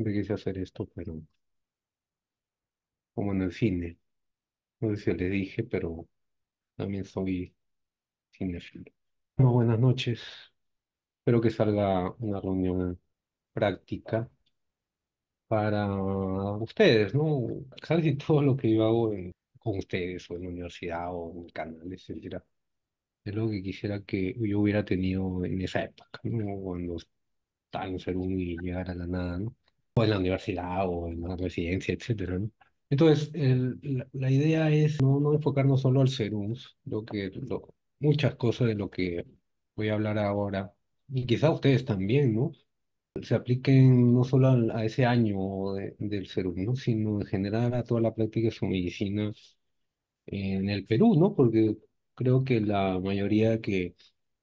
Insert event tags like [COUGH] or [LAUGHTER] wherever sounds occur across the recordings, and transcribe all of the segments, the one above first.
Siempre quise hacer esto, pero como en el cine. No sé si le dije, pero también soy cinéfilo. Bueno, buenas noches. Espero que salga una reunión práctica para ustedes, ¿no? Casi todo lo que yo hago en- con ustedes o en la universidad o en el canal, etcétera. Es lo que quisiera que yo hubiera tenido en esa época, ¿no? Cuando estaba en Perú y llegar a la nada, ¿no? O en la universidad o en la residencia, etcétera, ¿no? Entonces, el- la, la idea es no, no enfocarnos solo al Serums, lo que, lo- muchas cosas de lo que voy a hablar ahora, y quizá ustedes también, ¿no? Se apliquen no solo al- a ese año de- del Serum, ¿no? Sino en general a toda la práctica de su medicina en el Perú, ¿no? Porque creo que la mayoría que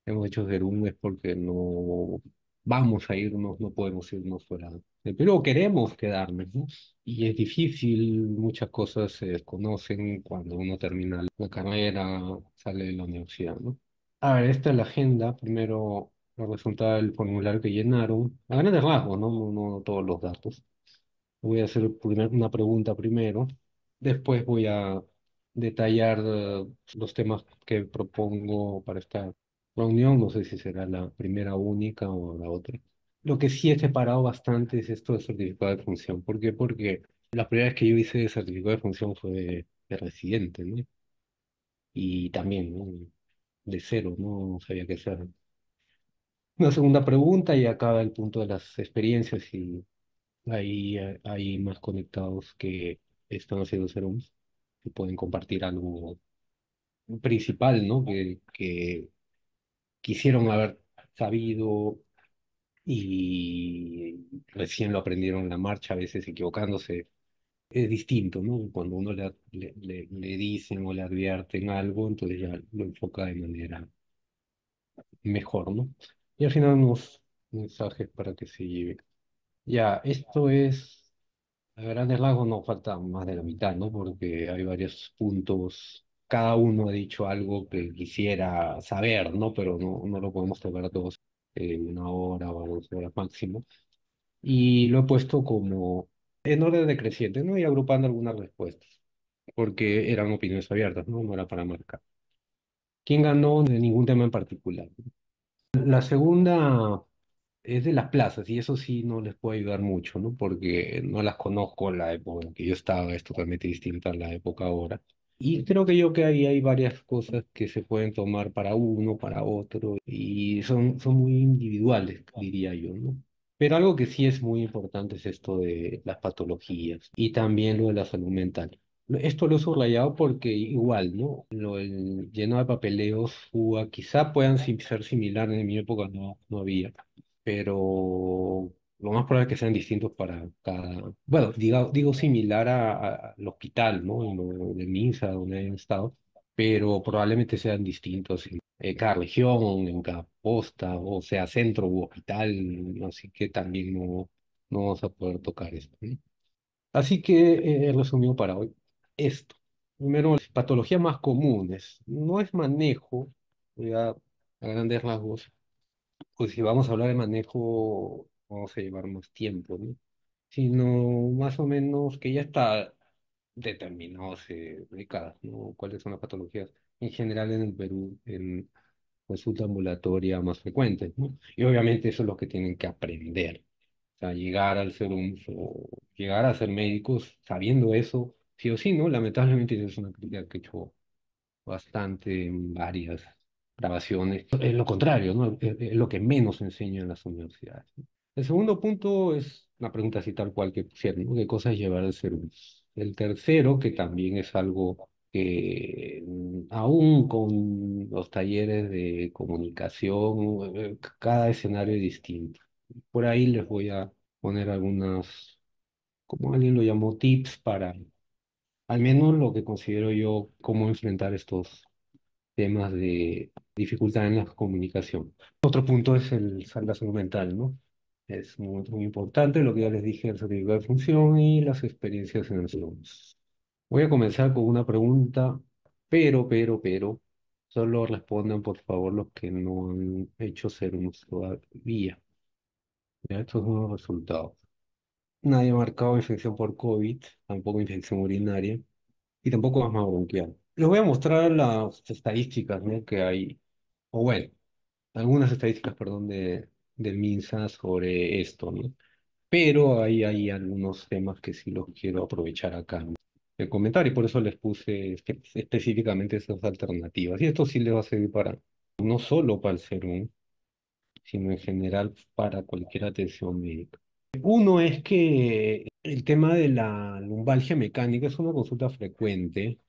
hemos hecho Serum es porque no vamos a irnos, no podemos irnos fuera del Perú, o queremos quedarnos, ¿no? Y es difícil, muchas cosas se desconocen cuando uno termina la carrera, sale de la universidad, ¿no? A ver, esta es la agenda. Primero, los resultados del formulario que llenaron. A grandes rasgos, ¿no? No, no todos los datos. Voy a hacer primer- una pregunta primero. Después voy a detallar eh, los temas que propongo para esta reunión. No sé si será la primera única o la otra. Lo que sí he separado bastante es esto del certificado de función. ¿Por qué? Porque la primera vez que yo hice certificado de función fue de, de residente, ¿no? Y también, ¿no? De cero, no sabía qué hacer. Una segunda pregunta y acaba el punto de las experiencias y ahí hay más conectados que están haciendo serums y pueden compartir algo principal, ¿no? Que, que quisieron haber sabido y recién lo aprendieron en la marcha, a veces equivocándose. Es distinto, ¿no? Cuando uno le, le, le, dicen o le advierten algo, entonces ya lo enfoca de manera mejor, ¿no? Y al final unos mensajes para que se lleve. Ya, esto es, a grandes rasgos no falta más de la mitad, ¿no? Porque hay varios puntos, cada uno ha dicho algo que quisiera saber, ¿no? Pero no, no lo podemos tocar todos una hora o dos horas máximo. Y lo he puesto como en orden decreciente, ¿no? Y agrupando algunas respuestas, porque eran opiniones abiertas, ¿no? No era para marcar. ¿Quién ganó de ningún tema en particular? La segunda es de las plazas y eso sí no les puedo ayudar mucho, ¿no? Porque no las conozco la época en que yo estaba, es totalmente distinta a la época ahora. Y creo que yo que ahí hay varias cosas que se pueden tomar para uno, para otro, y son, son muy individuales, diría yo, ¿no? Pero algo que sí es muy importante es esto de las patologías y también lo de la salud mental. Esto lo he subrayado porque igual, ¿no? Lo del lleno de papeleos, UA, quizá puedan ser similares, en mi época no, no había pero lo más probable es que sean distintos para cada, bueno, diga- digo similar al hospital, ¿no? En de MINSA, donde he estado, pero probablemente sean distintos en, eh, cada región, en cada posta, o sea, centro u hospital, así que también no, no vamos a poder tocar esto. Así que eh, he resumido para hoy esto. Primero, las patologías más comunes. No es manejo, ya a grandes rasgos, pues si vamos a hablar de manejo, vamos a llevar más tiempo, ¿no? Sino más o menos que ya está determinado hace décadas, ¿no? ¿Cuáles son las patologías en general en el Perú en consulta ambulatoria más frecuentes, ¿no? Y obviamente eso es lo que tienen que aprender. O sea, llegar al ser un, o llegar a ser médicos sabiendo eso, sí o sí, ¿no? Lamentablemente es una crítica que he hecho bastante en varias grabaciones. Es lo contrario, ¿no? Es, lo que menos enseñan en las universidades. ¿no? El segundo punto es una pregunta así tal cual que pusieron, ¿no? ¿Qué cosas llevar al servicio? El tercero, que también es algo que mm, aún con los talleres de comunicación, eh, cada escenario es distinto. Por ahí les voy a poner algunas, como alguien lo llamó, tips para al menos lo que considero yo cómo enfrentar estos temas de dificultad en la comunicación. Otro punto es el, la salud mental, ¿no? Es muy, muy importante lo que ya les dije, el certificado de función y las experiencias en el salón. Voy a comenzar con una pregunta, pero, pero, pero, solo respondan por favor los que no han hecho serums todavía. Ya, estos son los resultados. Nadie ha marcado infección por COVID, tampoco infección urinaria y tampoco asma bronquial. Les voy a mostrar las estadísticas, ¿no? que hay, o bueno, algunas estadísticas, perdón, de, del MINSA sobre esto, ¿no? Pero hay, hay algunos temas que sí los quiero aprovechar acá ¿no? de comentar y por eso les puse espe- específicamente esas alternativas. Y esto sí les va a servir para, no solo para el serum, sino en general para cualquier atención médica. Uno es que el tema de la lumbalgia mecánica es una consulta frecuente,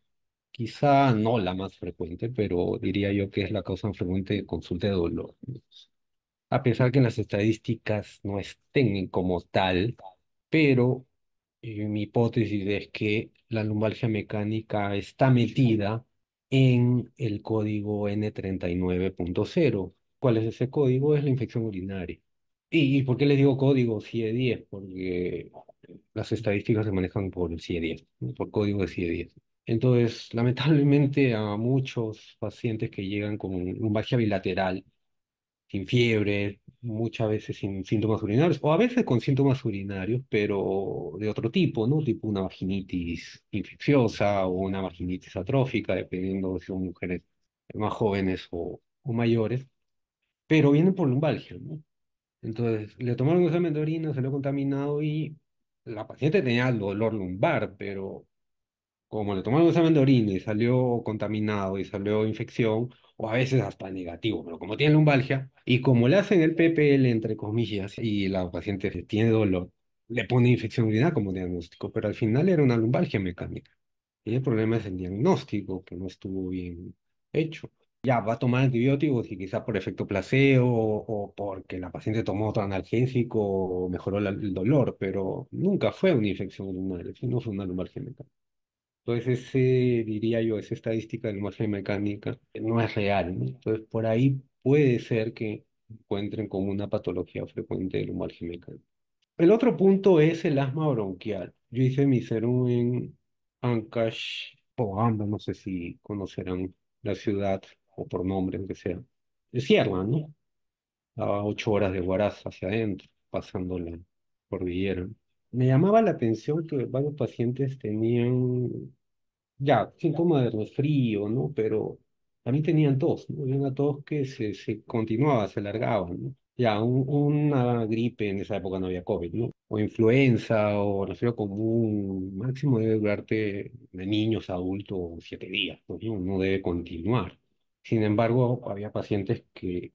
quizá no la más frecuente, pero diría yo que es la causa más frecuente de consulta de dolor. A pesar que en las estadísticas no estén como tal, pero eh, mi hipótesis es que la lumbalgia mecánica está metida en el código n treinta y nueve punto cero. ¿Cuál es ese código? Es la infección urinaria. ¿Y, y por qué les digo código CIE-10? Porque las estadísticas se manejan por el CIE-10, ¿no? por código de CIE-10. Entonces, lamentablemente a muchos pacientes que llegan con lumbalgia bilateral, sin fiebre, muchas veces sin síntomas urinarios, o a veces con síntomas urinarios, pero de otro tipo, ¿no? Tipo una vaginitis infecciosa o una vaginitis atrófica, dependiendo si son mujeres más jóvenes o, o mayores, pero vienen por lumbalgia, ¿no? Entonces, le tomaron un examen de orina, salió contaminado y la paciente tenía dolor lumbar, pero como le tomaron un examen de orina y salió contaminado y salió infección, o a veces hasta negativo, pero como tiene lumbalgia, y como le hacen el PPL entre comillas y la paciente tiene dolor, le pone infección urinaria como diagnóstico, pero al final era una lumbalgia mecánica. Y el problema es el diagnóstico, que no estuvo bien hecho. Ya va a tomar antibióticos y quizá por efecto placebo o porque la paciente tomó otro analgésico o mejoró el dolor, pero nunca fue una infección urinaria, sino fue una lumbalgia mecánica. Entonces, ese, diría yo, esa estadística de margen mecánica no es real, ¿no? Entonces, por ahí puede ser que encuentren como una patología frecuente del margen mecánico. El otro punto es el asma bronquial. Yo hice mi serum en Ancash, Pogamba, no sé si conocerán la ciudad o por nombre, que sea. Es Sierra, ¿no? A ocho horas de Huaraz hacia adentro, pasando la cordillera. Me llamaba la atención que varios pacientes tenían ya, síntomas de resfrío, ¿no? Pero también tenían tos, ¿no? Había una tos que se, se continuaba, se alargaba, ¿no? Ya, un- una gripe, en esa época no había COVID, ¿no? O influenza o resfrío común, máximo debe durarte de niños adultos siete días, ¿no? No debe continuar. Sin embargo, había pacientes que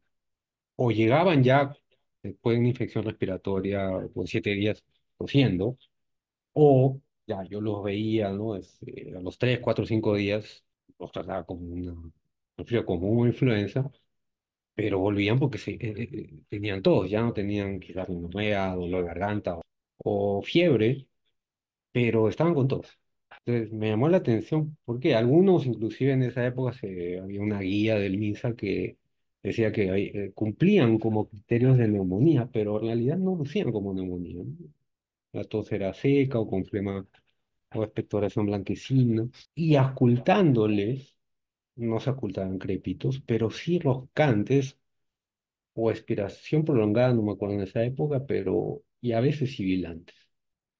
o llegaban ya después de una infección respiratoria por siete días tosiendo, o ya yo los veía, ¿no? Este, a los tres, cuatro, cinco días los trataba como una, resfrío común o influenza, pero volvían porque se, eh, eh, eh, tenían todos, ya no tenían quizás rinorrea, dolor de garganta o, o fiebre, pero estaban con todos. Entonces me llamó la atención porque algunos, inclusive en esa época, se, había una guía del MINSA que decía que eh, cumplían como criterios de neumonía, pero en realidad no lucían como neumonía. ¿no? La tos era seca o con flema o expectoración blanquecina, y ocultándoles, no se ocultaban crépitos, pero sí roscantes o expiración prolongada, no me acuerdo en esa época, pero y a veces sibilantes.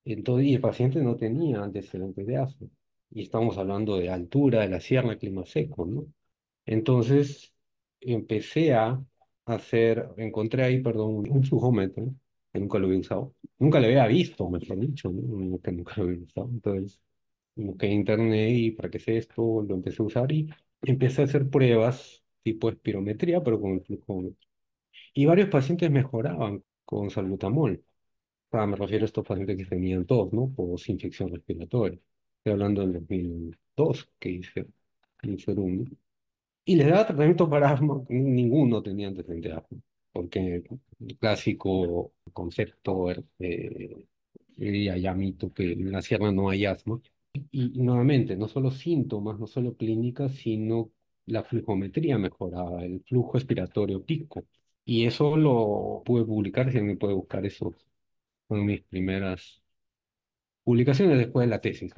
Entonces, y el paciente no tenía antecedentes de asma. Y estamos hablando de altura, de la sierra, clima seco, ¿no? Entonces, empecé a hacer, encontré ahí, perdón, un flujómetro, que nunca lo había usado. Nunca lo había visto, mejor dicho, ¿no? Que nunca lo había usado. Entonces, busqué en internet y para qué es esto, lo empecé a usar y empecé a hacer pruebas tipo espirometría, pero con el flujómetro. Y varios pacientes mejoraban con salbutamol. O sea, me refiero a estos pacientes que tenían tos, ¿no? Post infección respiratoria. Estoy hablando del 2002 que hice un serum. Y les daba tratamiento para asma, [LAUGHS] ninguno tenía antecedente de asma, porque el clásico concepto eh, diría ya mito que en la sierra no hay asma. Y, nuevamente, no solo síntomas, no solo clínicas, sino la flujometría mejoraba, el flujo expiratorio pico. Y eso lo pude publicar, si me puede buscar eso, fueron mis primeras publicaciones después de la tesis.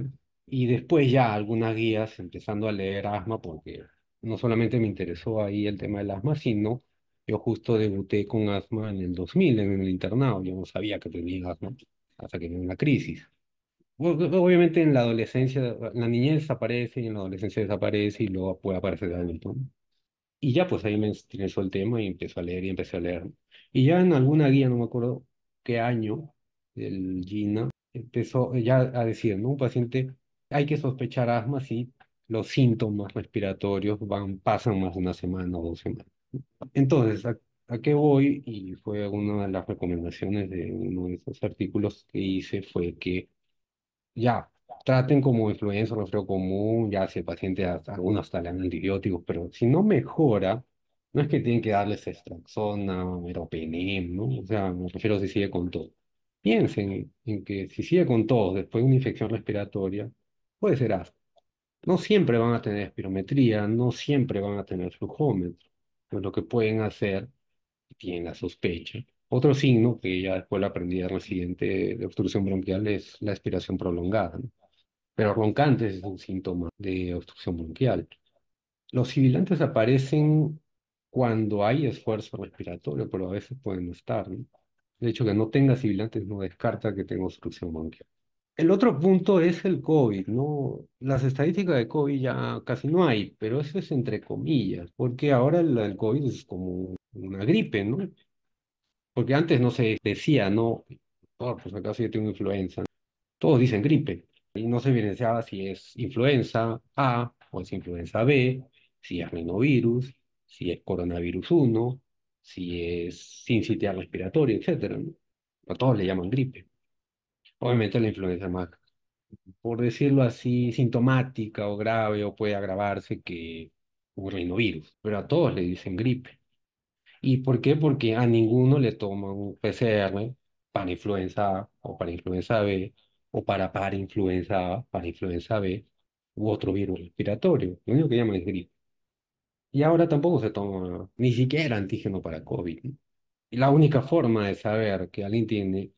Y después ya algunas guías empezando a leer asma, porque no solamente me interesó ahí el tema del asma, sino yo justo debuté con asma en el 2000 en el internado, yo no sabía que tenía asma. hasta que viene una crisis. Obviamente en la adolescencia, la niñez desaparece y en la adolescencia desaparece y luego puede aparecer. ¿no? Y ya pues ahí me interesó el tema y empecé a leer y empecé a leer. Y ya en alguna guía, no me acuerdo qué año, del GINA, empezó ya a decir, ¿no? Un paciente, hay que sospechar asma si los síntomas respiratorios van, pasan más de una semana o dos semanas. Entonces, ¿a, a qué voy? Y fue una de las recomendaciones de uno de esos artículos que hice, fue que ya, traten como influenza, resfriado común, ya si el paciente, hasta- algunos hasta le dan antibióticos, pero si no mejora, no es que tienen que darles estraxona, meropenem, ¿no? O sea, me refiero si sigue con todo. Piensen en que si sigue con todo después de una infección respiratoria, puede ser asma. No siempre van a tener espirometría, no siempre van a tener flujómetro. Pues lo que pueden hacer, tienen la sospecha. Otro signo que ya después lo aprendí de residente de obstrucción bronquial es la expiración prolongada, ¿no? Pero roncantes es un síntoma de obstrucción bronquial. Los sibilantes aparecen cuando hay esfuerzo respiratorio, pero a veces pueden no estar, ¿no? De hecho, que no tenga sibilantes no descarta que tenga obstrucción bronquial. El otro punto es el COVID, ¿no? Las estadísticas de COVID ya casi no hay, pero eso es entre comillas, porque ahora el, COVID es como una gripe, ¿no? Porque antes no se decía, ¿no? Oh, pues acaso yo tengo influenza. Todos dicen gripe y no se evidenciaba si es influenza A o es influenza B, si es rinovirus, si es coronavirus uno, si es sincitial respiratorio, etcétera, ¿no? A todos le llaman gripe. Obviamente la influenza más por decirlo así, sintomática o grave o puede agravarse que un rinovirus, pero a todos le dicen gripe. ¿Y por qué? Porque a ninguno le toman un PCR para influenza A o para influenza B o para parainfluenza A, para influenza B u otro virus respiratorio. Lo único que llaman es gripe. Y ahora tampoco se toma ni siquiera antígeno para COVID. Y la única forma de saber que alguien tiene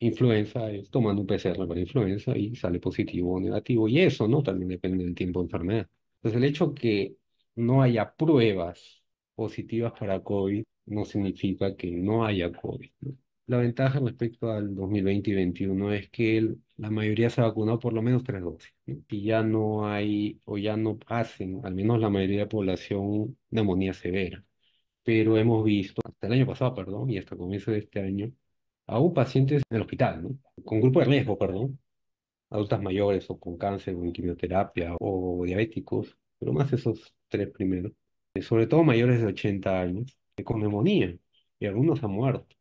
influenza es tomando un PCR para influenza y sale positivo o negativo. Y eso, ¿no? También depende del tiempo de enfermedad. Entonces, el hecho que no haya pruebas positivas para COVID no significa que no haya COVID, ¿no? La ventaja respecto al 2020 y 2021 es que el- la mayoría se ha vacunado por lo menos tres dosis, ¿no? Y ya no hay, o ya no hacen, al menos la mayoría de la población, neumonía severa pero hemos visto, hasta el año pasado, perdón, y hasta comienzo de este año, aún pacientes en el hospital, ¿no? Con grupo de riesgo, perdón, adultas mayores o con cáncer o en quimioterapia o diabéticos, pero más esos tres primeros, eh, sobre todo mayores de 80 años, eh, con neumonía, y algunos han muerto.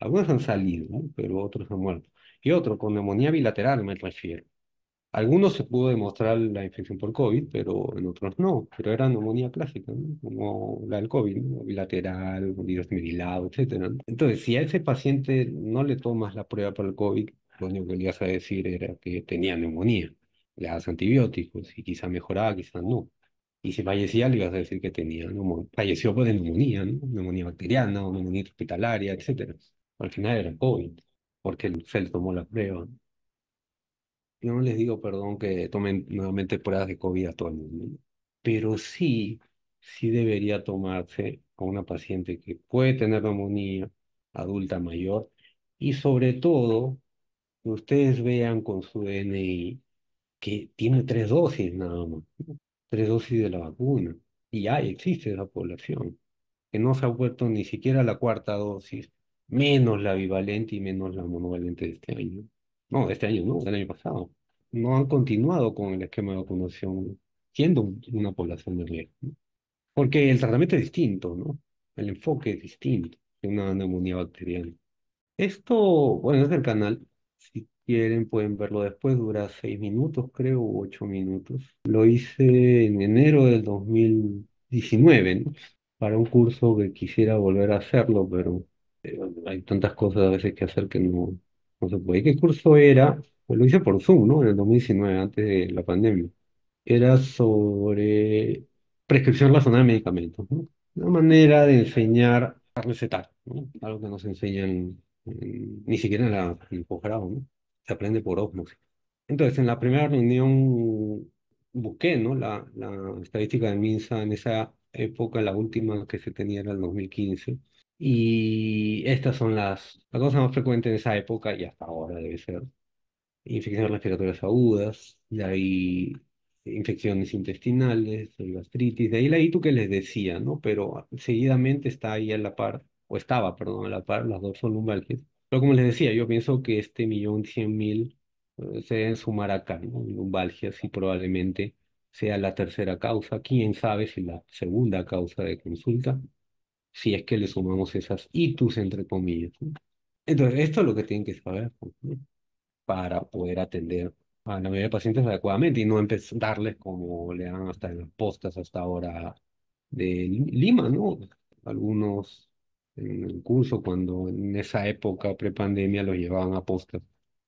Algunos han salido, ¿no? Pero otros han muerto. Y otro con neumonía bilateral, me refiero. Algunos se pudo demostrar la infección por COVID, pero en otros no. Pero era neumonía clásica, ¿no? Como la del COVID, ¿no? Bilateral, virus etcétera, ¿no? Entonces, si a ese paciente no le tomas la prueba para el COVID, lo único que le ibas a decir era que tenía neumonía. Le das antibióticos y quizá mejoraba, quizá no. Y si fallecía, le ibas a decir que tenía neumonía. Falleció por neumonía. Neumonía bacteriana o neumonía hospitalaria, etcétera. Al final era COVID, porque se le tomó la prueba. Yo no les digo, perdón, que tomen nuevamente pruebas de COVID a todo el mundo, pero sí, sí debería tomarse a una paciente que puede tener neumonía, adulta mayor, y sobre todo, que ustedes vean con su DNI que tiene tres dosis nada más, tres dosis de la vacuna, y ya existe esa población, que no se ha vuelto ni siquiera la cuarta dosis, menos la bivalente y menos la monovalente de este año. No, de este año no, del año pasado no han continuado con el esquema de vacunación, siendo un- una población de riesgo. Porque el tratamiento es distinto, ¿no? El enfoque es distinto que una neumonía bacteriana. Esto, bueno, es del canal. Si quieren, pueden verlo después. Dura seis minutos, creo, u ocho minutos. Lo hice en enero del 2019, ¿no? Para un curso que quisiera volver a hacerlo, pero eh, hay tantas cosas a veces que hacer que no, no se puede. ¿Y qué curso era? Pues lo hice por Zoom, ¿no? En el 2019, antes de la pandemia. Era sobre prescripción razonada de medicamentos, ¿no? Una manera de enseñar a recetar, ¿no? Algo que no se enseña en- en- ni siquiera en, la, en el posgrado, ¿no? Se aprende por ósmosis. Entonces, en la primera reunión busqué, ¿no? La, la estadística de MINSA en esa época, la última que se tenía era el 2015 Y estas son las, las cosas más frecuentes en esa época y hasta ahora debe ser. Infecciones respiratorias agudas, de ahí infecciones intestinales, gastritis, de ahí la ITU que les decía, ¿no? Pero seguidamente está ahí a la par, o estaba, perdón, a la par, las dos son lumbalgias. Pero como les decía, yo pienso que este millón cien mil eh, se deben sumar acá, ¿no? Lumbalgias y probablemente sea la tercera causa, quién sabe si la segunda causa de consulta, si es que le sumamos esas ITUs entre comillas, ¿no? Entonces, esto es lo que tienen que saber, ¿no? para poder atender a la mayoría de pacientes adecuadamente y no empezar darles como le dan hasta en las postas hasta ahora de Lima, ¿no? Algunos en el curso, cuando en esa época prepandemia los llevaban a postas,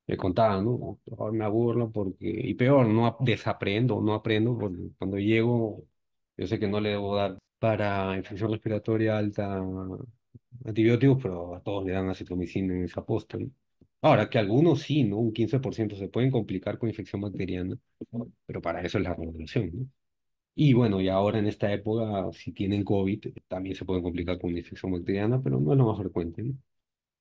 me contaban, ¿no? Ahora me aburro porque, y peor, no ap- desaprendo, no aprendo, porque cuando llego, yo sé que no le debo dar para infección respiratoria alta antibióticos, pero a todos le dan acitromicina en esa posta, ¿no? Ahora, que algunos sí, ¿no? Un 15% se pueden complicar con infección bacteriana, pero para eso es la regulación, ¿no? Y bueno, y ahora en esta época, si tienen COVID, también se pueden complicar con infección bacteriana, pero no es lo más frecuente, ¿no?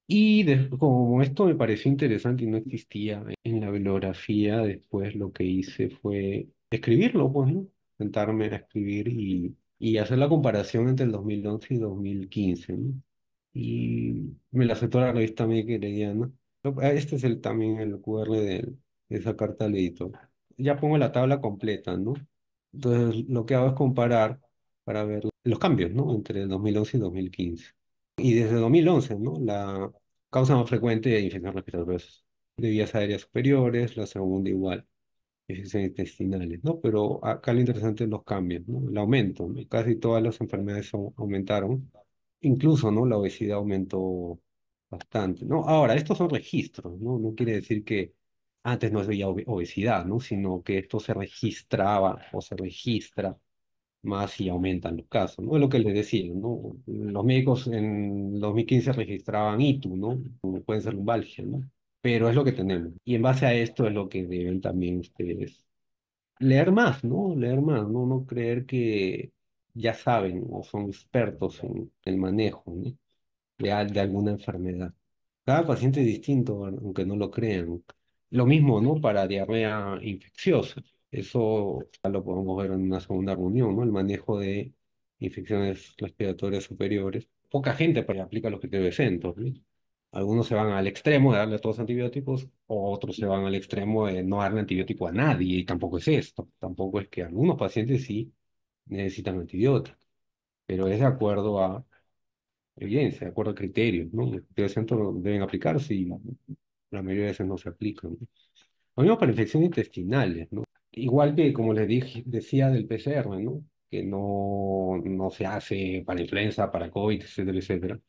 Y de- como esto me pareció interesante y no existía en la bibliografía, después lo que hice fue escribirlo, pues, ¿no? Sentarme a escribir y, y hacer la comparación entre el 2011 y 2015, ¿no? Y me la aceptó la revista. Lo- ah, Este es el, también el QR de, de esa carta al editor. Ya pongo la tabla completa, ¿no? Entonces, lo que hago es comparar para ver los cambios, ¿no? Entre el 2011 y 2015. Y desde 2011, ¿no? La causa más frecuente de infección respiratoria de vías aéreas superiores, la segunda igual, infecciones intestinales, ¿no? Pero acá lo interesante es los cambios, ¿no? El aumento, ¿no? Casi todas las enfermedades au- aumentaron, incluso, ¿no? La obesidad aumentó bastante, ¿no? Ahora, estos son registros, ¿no? No quiere decir que antes no había obe- obesidad, ¿no? Sino que esto se registraba o se registra más y aumentan los casos, ¿no? Es lo que les decía, ¿no? Los médicos en 2015 registraban ITU, ¿no? Puede ser lumbalgia, ¿no? Pero es lo que tenemos. Y en base a esto es lo que deben también ustedes leer más, ¿no? Leer más, ¿no? No creer que ya saben o son expertos en el manejo, de, al- de alguna enfermedad. Cada paciente es distinto, aunque no lo crean. Lo mismo, ¿no? Para diarrea infecciosa. Eso ya lo podemos ver en una segunda reunión, ¿no? El manejo de infecciones respiratorias superiores. Poca gente aplica los criterios de Centor, ¿no? Algunos se van al extremo de darle todos antibióticos, otros se van al extremo de no darle antibiótico a nadie, y tampoco es esto. Tampoco es que algunos pacientes sí necesitan antibióticos, pero es de acuerdo a evidencia, de acuerdo a criterios, ¿no? Los criterios de centro deben aplicarse y la mayoría de veces no se aplican. Lo mismo para infecciones intestinales, ¿no? Igual que, como les dije, decía del PCR, ¿no? Que no, no se hace para influenza, para COVID, etcétera, etcétera.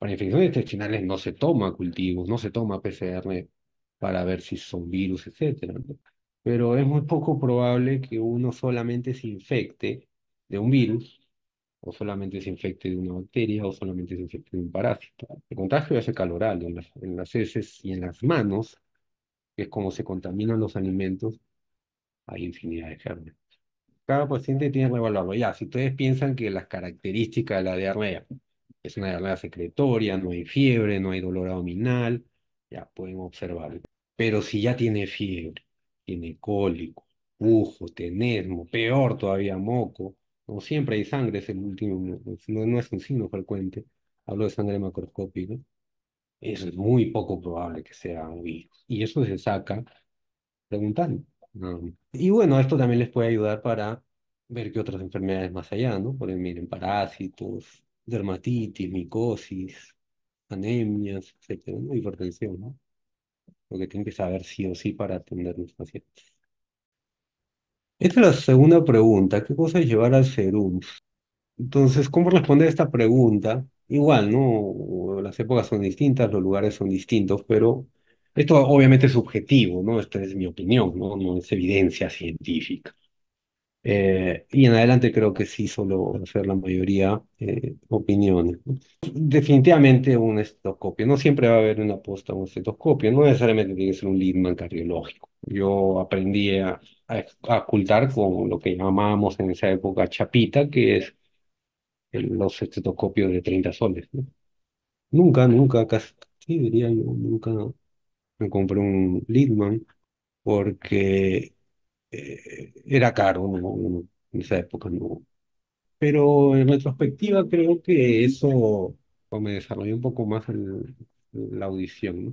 Para infecciones intestinales no se toma cultivos, no se toma PCR para ver si son virus, ¿no? Pero es muy poco probable que uno solamente se infecte de un virus o solamente se infecte de una bacteria, o solamente se infecte de un parásito. El contagio es caloral en las, en las heces y en las manos, que es como se contaminan los alimentos, hay infinidad de gérmenes. Cada paciente tiene que evaluarlo. Ya, si ustedes piensan que las características de la diarrea es una diarrea secretoria, no hay fiebre, no hay dolor abdominal, ya pueden observarlo. Pero si ya tiene fiebre, tiene cólico, pujo, tenesmo, peor todavía moco, no siempre hay sangre, es el último, no, no es un signo frecuente, hablo de sangre macroscópica, es muy poco probable que sea un virus. Y eso se saca preguntando. más. Y bueno, esto también les puede ayudar para ver qué otras enfermedades más allá, ¿no? Porque miren, parásitos, dermatitis, micosis, anemias, etcétera. Hipertensión, ¿no? Lo que tienen que saber sí o sí para atender los pacientes. Esta es la segunda pregunta. ¿Qué cosa es llevar al serum? Entonces, ¿cómo responder esta pregunta? Igual, ¿no? Las épocas son distintas, los lugares son distintos, pero esto obviamente es subjetivo, ¿no? Esta es mi opinión, ¿no? No es evidencia científica. Eh, y en adelante creo que sí solo hacer la mayoría eh, opiniones. Definitivamente un estetoscopio. No siempre va a haber una posta un estetoscopio. No necesariamente tiene que ser un Littmann cardiológico. Yo aprendí a, a, a ocultar con lo que llamábamos en esa época chapita, que es el- los estetoscopios de 30 soles, ¿no? Nunca, nunca, casi, sí, diría yo, nunca me compré un Littmann porque eh, era caro, ¿no? En esa época no. Pero en retrospectiva creo que eso pues, me desarrolló un poco más el- la audición, ¿no?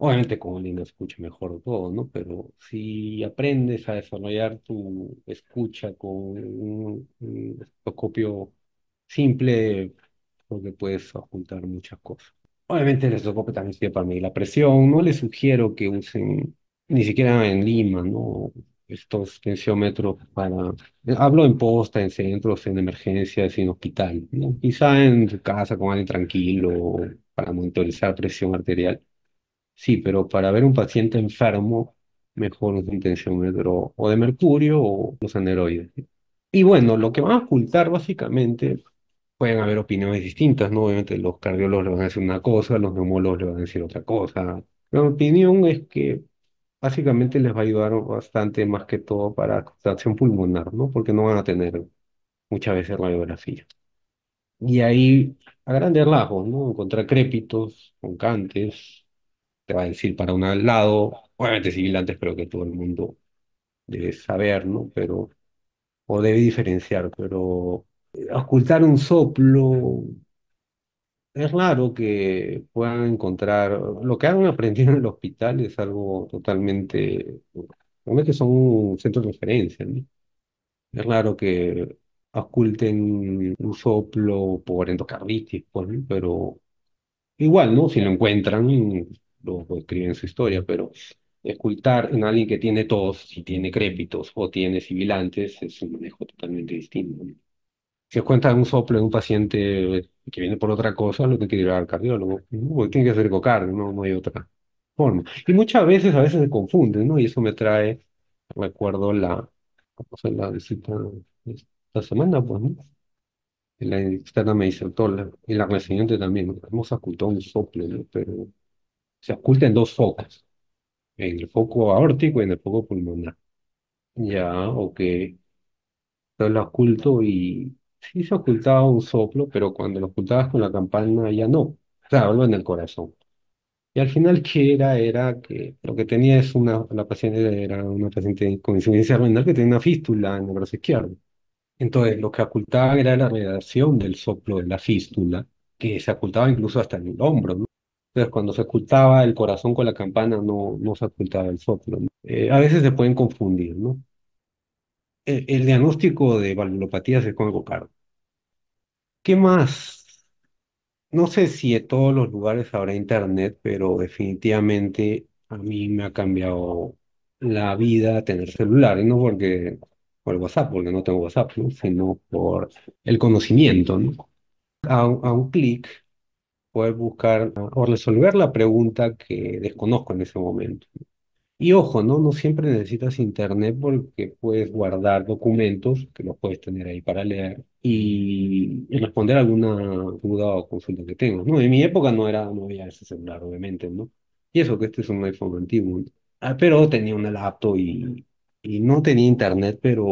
Obviamente con Lina escucha mejor todo, ¿no? Pero si aprendes a desarrollar tu escucha con un, un estetoscopio simple, creo que puedes ocultar muchas cosas. Obviamente el estetoscopio también sirve para medir la presión. No les sugiero que usen, ni siquiera en Lima, ¿no? Estos tensiómetros para... Hablo en posta, en centros, en emergencias, en hospital, ¿no? Quizá en casa con alguien tranquilo, para monitorizar presión arterial Sí, pero para ver un paciente enfermo, mejor un tensiómetro o de mercurio o los aneroides. Y bueno, lo que van a ocultar básicamente, pueden haber opiniones distintas, ¿no? Obviamente los cardiólogos le van a decir una cosa, los neumólogos le van a decir otra cosa. Mi opinión es que básicamente les va a ayudar bastante más que todo para tracción pulmonar, ¿no? Porque no van a tener muchas veces radiografía. Y ahí, a grandes rasgos, ¿no? Encontrar crépitos, concantes te va a decir para un lado, obviamente sibilantes, pero que todo el mundo debe saber, ¿no? Pero, o debe diferenciar, pero eh, ocultar un soplo, es raro que puedan encontrar, lo que han aprendido en el hospital es algo totalmente, realmente son un centro de referencia, ¿no? Es raro que oculten un soplo por endocarditis, pues. Pero Igual, ¿no? Si lo encuentran, lo, lo escriben en su historia, pero ocultar en alguien que tiene tos, si tiene crépitos o tiene sibilantes, es un manejo totalmente distinto. ¿no? Si encuentran un soplo en un paciente que viene por otra cosa, lo tiene que llevar al cardiólogo, ¿no? Porque tiene que ser ecocardio, no, no hay otra forma. Y muchas veces, a veces se confunden, ¿no? Y eso me trae, recuerdo la, ¿cómo fue la visita esta semana, pues, ¿no? La externa me dice, la- y la residente también, ¿no? hemos ocultado un soplo, ¿no? Pero se oculta en dos focos, en el foco aórtico y en el foco pulmonar. Ya, ok, entonces lo oculto y sí se ocultaba un soplo, pero cuando lo ocultabas con la campana ya no, claro, en el corazón. Y al final, ¿qué era? Era que lo que tenía es una, la paciente era una paciente con insuficiencia renal que tenía una fístula en el brazo izquierdo. Entonces, lo que ocultaban era la radiación del soplo de la fístula, que se ocultaba incluso hasta en el hombro, ¿no? Entonces, cuando se ocultaba el corazón con la campana, no, no se ocultaba el soplo, ¿no? Eh, a veces se pueden confundir, ¿no? El, el diagnóstico de valvulopatías es con ecocardio. ¿Qué más? No sé si en todos los lugares habrá internet, pero definitivamente a mí me ha cambiado la vida tener celular, no porque por el WhatsApp, porque no tengo WhatsApp, ¿no? Sino por el conocimiento, ¿no? A, un clic poder buscar o resolver la pregunta que desconozco en ese momento. Y ojo, ¿no? No siempre necesitas internet porque puedes guardar documentos que los puedes tener ahí para leer y, responder alguna duda o consulta que tengas, ¿no? En mi época no era, no había ese celular, obviamente, ¿no? Y eso que este es un iPhone antiguo. Ah, pero tenía una laptop y, y no tenía internet, pero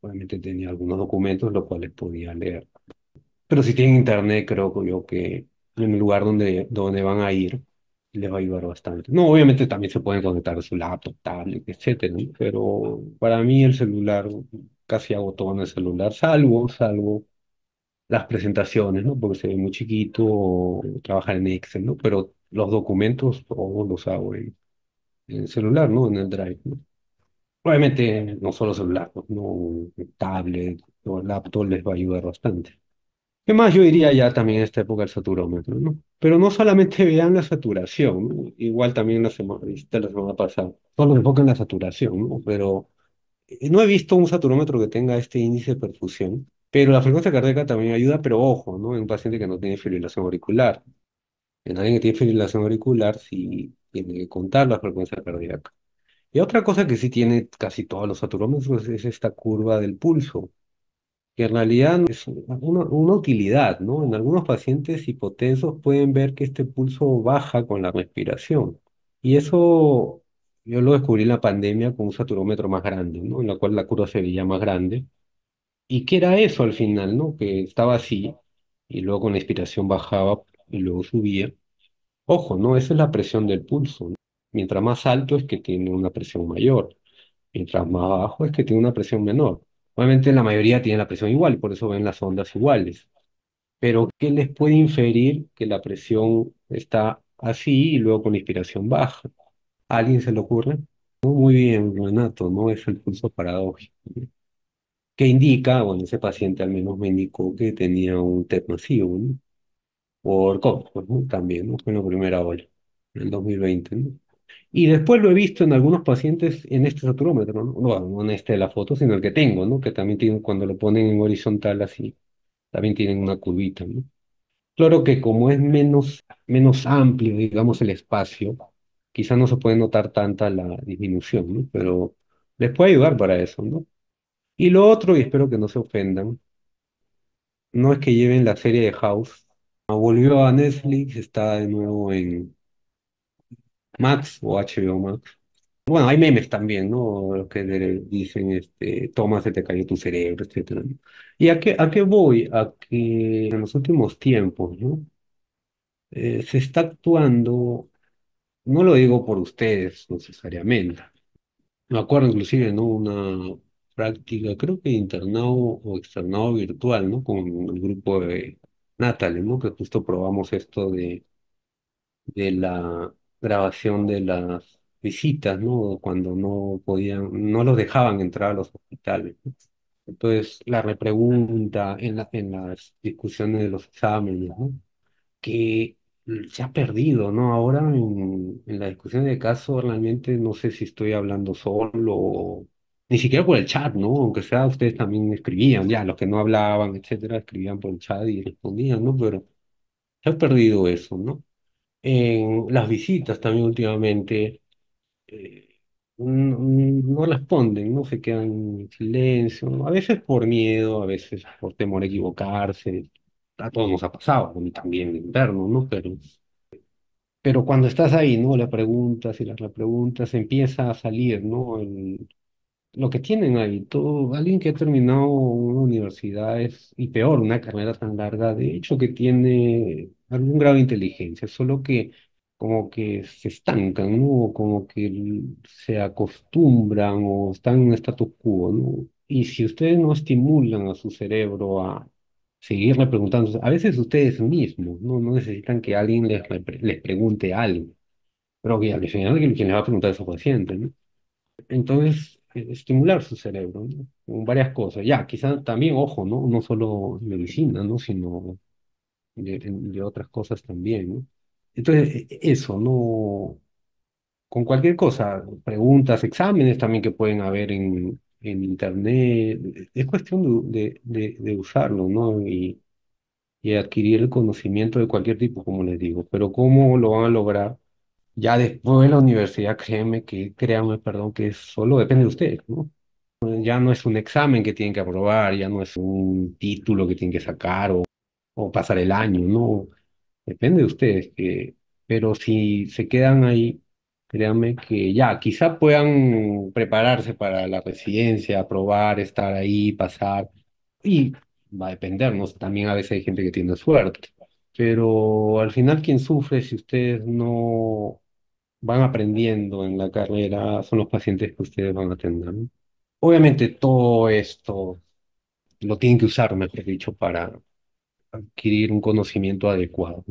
obviamente tenía algunos documentos los cuales podía leer. Pero si tienen internet, creo yo que en el lugar donde, donde van a ir les va a ayudar bastante. No, obviamente también se pueden conectar su laptop, tablet, etcétera, ¿no? Pero para mí el celular, casi hago todo en el celular, salvo, salvo las presentaciones, ¿no? Porque se ve muy chiquito trabajar en Excel, ¿no? Pero los documentos todos los hago en, el celular, ¿no? En el Drive, ¿no? Obviamente no solo celular, pues, ¿no? Tablet o laptop les va a ayudar bastante. ¿Qué más yo diría ya también en esta época el saturómetro, ¿no? Pero no solamente [LAUGHS] vean la saturación, ¿no? Igual también la semana, la semana pasada, solo enfocan la saturación, ¿no? Pero eh, no he visto un saturómetro que tenga este índice de perfusión, pero la frecuencia cardíaca también ayuda, pero ojo, ¿no? En un paciente que no tiene fibrilación auricular. En alguien que tiene fibrilación auricular, sí tiene que contar la frecuencia cardíaca. Y otra cosa que sí tiene casi todos los saturómetros es esta curva del pulso que en realidad es una, utilidad, ¿no? En algunos pacientes hipotensos pueden ver que este pulso baja con la respiración. Y eso yo lo descubrí en la pandemia con un saturómetro más grande, ¿no? En la cual la curva se veía más grande. ¿Y qué era eso al final, ¿no? Que estaba así y luego con la inspiración bajaba y luego subía. Ojo, ¿no? Esa es la presión del pulso. Mientras más alto es que tiene una presión mayor, mientras más bajo es que tiene una presión menor. Obviamente la mayoría tiene la presión igual, por eso ven las ondas iguales. Pero ¿qué les puede inferir que la presión está así y luego con inspiración baja? ¿A alguien se le ocurre? Muy bien, Renato, no es el pulso paradójico. ¿no? Que indica, bueno, ese paciente al menos me indicó que tenía un TEP masivo, ¿no? Por COVID, ¿no? También, ¿no? Fue en la primera ola, en el 2020, ¿no? Y después lo he visto en algunos pacientes en este saturómetro, ¿no? No, no en este de la foto, sino el que tengo, ¿no? Que también tienen, cuando lo ponen en horizontal así, también tienen una curvita. Claro que como es menos, menos amplio, digamos, el espacio, quizá no se puede notar tanta la disminución, ¿no? Pero les puede ayudar para eso, ¿no? Y lo otro, y espero que no se ofendan, no es que lleven la serie de House, volvió a Netflix, está de nuevo en Max o HBO Max. Bueno, hay memes también, ¿no? Los que dicen, este, toma, se te cayó tu cerebro, etcétera. ¿Y a qué, a qué voy? A que en los últimos tiempos, ¿no? Eh, se está actuando, no lo digo por ustedes necesariamente, me acuerdo inclusive, ¿no? Una práctica, creo que internado o externado virtual, ¿no? Con el grupo de Natalie, ¿no? Que justo probamos esto de de la grabación de las visitas, ¿no? Cuando no podían, no los dejaban entrar a los hospitales. Entonces, la repregunta en la- en las discusiones de los exámenes, ¿no? Que se ha perdido, ¿no? Ahora en, en la discusión de caso realmente no sé si estoy hablando solo o ni siquiera por el chat, ¿no? Aunque sea ustedes también escribían, ya, los que no hablaban, etcétera, escribían por el chat y respondían, ¿no? Pero se ha perdido eso, ¿no? En las visitas también últimamente eh, no responden, ¿no? Se quedan en silencio, a veces por miedo, a veces por temor a equivocarse. A todos nos ha pasado, a mí también interno, ¿no? Pero, pero cuando estás ahí, ¿no? Le preguntas y las repreguntas, empieza a salir, ¿no? El- lo que tienen ahí, todo, alguien que ha terminado una universidad es, y peor, una carrera tan larga, de hecho que tiene algún grado de inteligencia, solo que como que se estancan, ¿no? Como que se acostumbran o están en un status quo, ¿no? Y si ustedes no estimulan a su cerebro a seguirle preguntando, a veces ustedes mismos, ¿no? No necesitan que alguien les, les pregunte algo, pero que al final quien quien le va a preguntar es su paciente, ¿no? Entonces, estimular su cerebro, ¿no? Con varias cosas. Ya, quizás también, ojo, ¿no? No solo medicina, ¿no? Sino de, de otras cosas también, ¿no? Entonces, e- e- eso, ¿no? Con cualquier cosa, preguntas, exámenes también que pueden haber en, en internet, es cuestión de, de, de usarlo, ¿no? Y, y adquirir el conocimiento de cualquier tipo, como les digo. Pero ¿cómo lo van a lograr? Ya después de la universidad, créanme que, créanme, perdón, que solo depende de ustedes, ¿no? Ya no es un examen que tienen que aprobar, ya no es un título que tienen que sacar o, o pasar el año, ¿no? Depende de ustedes, que, pero si se quedan ahí, créanme que ya, quizá puedan prepararse para la residencia, aprobar, estar ahí, pasar, y va a dependernos. También a veces hay gente que tiene suerte, pero al final quien sufre si ustedes no van aprendiendo en la carrera son los pacientes que ustedes van a atender. Obviamente todo esto lo tienen que usar, mejor dicho, para adquirir un conocimiento adecuado,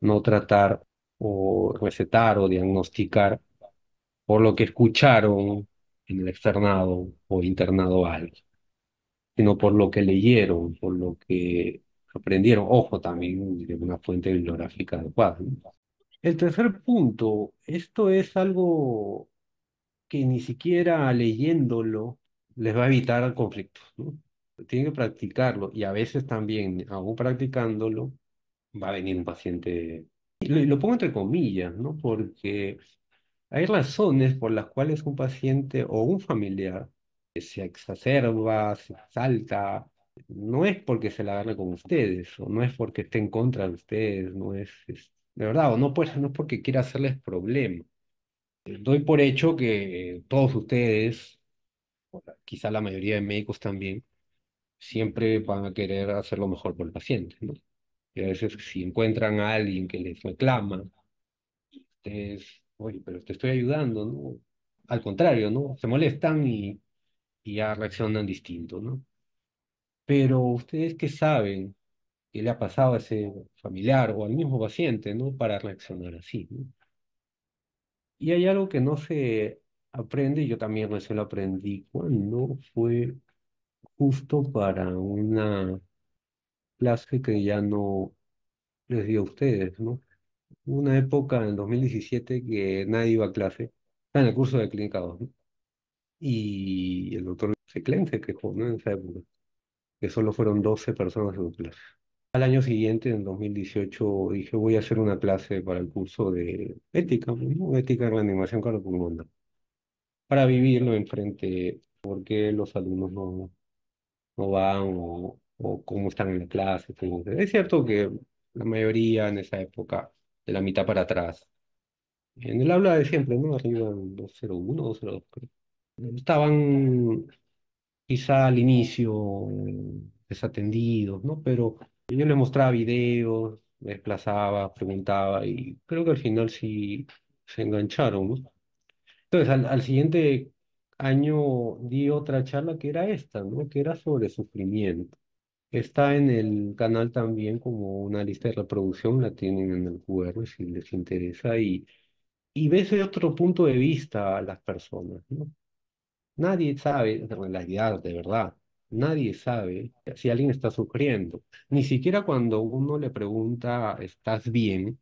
¿no? Tratar o recetar o diagnosticar por lo que escucharon en el externado o internado algo, sino por lo que leyeron, por lo que aprendieron. Ojo, también de una fuente bibliográfica adecuada. El tercer punto, esto es algo que ni siquiera leyéndolo les va a evitar conflictos, ¿no? Tienen que practicarlo y a veces también, aún practicándolo, va a venir un paciente, lo, lo pongo entre comillas, ¿no? Porque hay razones por las cuales un paciente o un familiar se exacerba, se exalta, no es porque se la agarre con ustedes, o no es porque esté en contra de ustedes, no es, es- de verdad, o no, pues, no es porque quiera hacerles problema. Doy por hecho que todos ustedes, la- quizá la mayoría de médicos también, siempre van a querer hacer lo mejor por el paciente, ¿no? Y a veces si encuentran a alguien que les reclama, ustedes, oye, pero te estoy ayudando, ¿no? Al contrario, ¿no? Se molestan y, y ya reaccionan distinto, ¿no? Pero ustedes qué saben qué le ha pasado a ese familiar o al mismo paciente, ¿no? Para reaccionar así, ¿no? Y hay algo que no se aprende, yo también recién lo aprendí cuando fue justo para una clase que ya no les di a ustedes, ¿no? Una época en 2017 que nadie iba a clase, estaba en el curso de clínica 2, ¿no? Y el doctor Seclen se quejó, ¿no? En esa época, que solo fueron 12 personas en clase. Al año siguiente, en 2018, dije, voy a hacer una clase para el curso de ética, ¿no? Ética en reanimación cardiopulmonar, para vivirlo enfrente, por qué los alumnos no, no van o, o cómo están en la clase. etcétera. Es cierto que la mayoría en esa época, de la mitad para atrás, en el aula de siempre, ¿no? Arriba en 201, 202, creo. Estaban quizá al inicio eh, desatendidos, ¿no? Pero yo les mostraba videos, desplazaba, preguntaba y creo que al final sí se engancharon, ¿no? Entonces, al, al siguiente año di otra charla que era esta, ¿no? Que era sobre sufrimiento. Está en el canal también como una lista de reproducción, la tienen en el QR si les interesa y, y ves de otro punto de vista a las personas, ¿no? Nadie sabe, en realidad, de verdad, nadie sabe si alguien está sufriendo. Ni siquiera cuando uno le pregunta, ¿estás bien?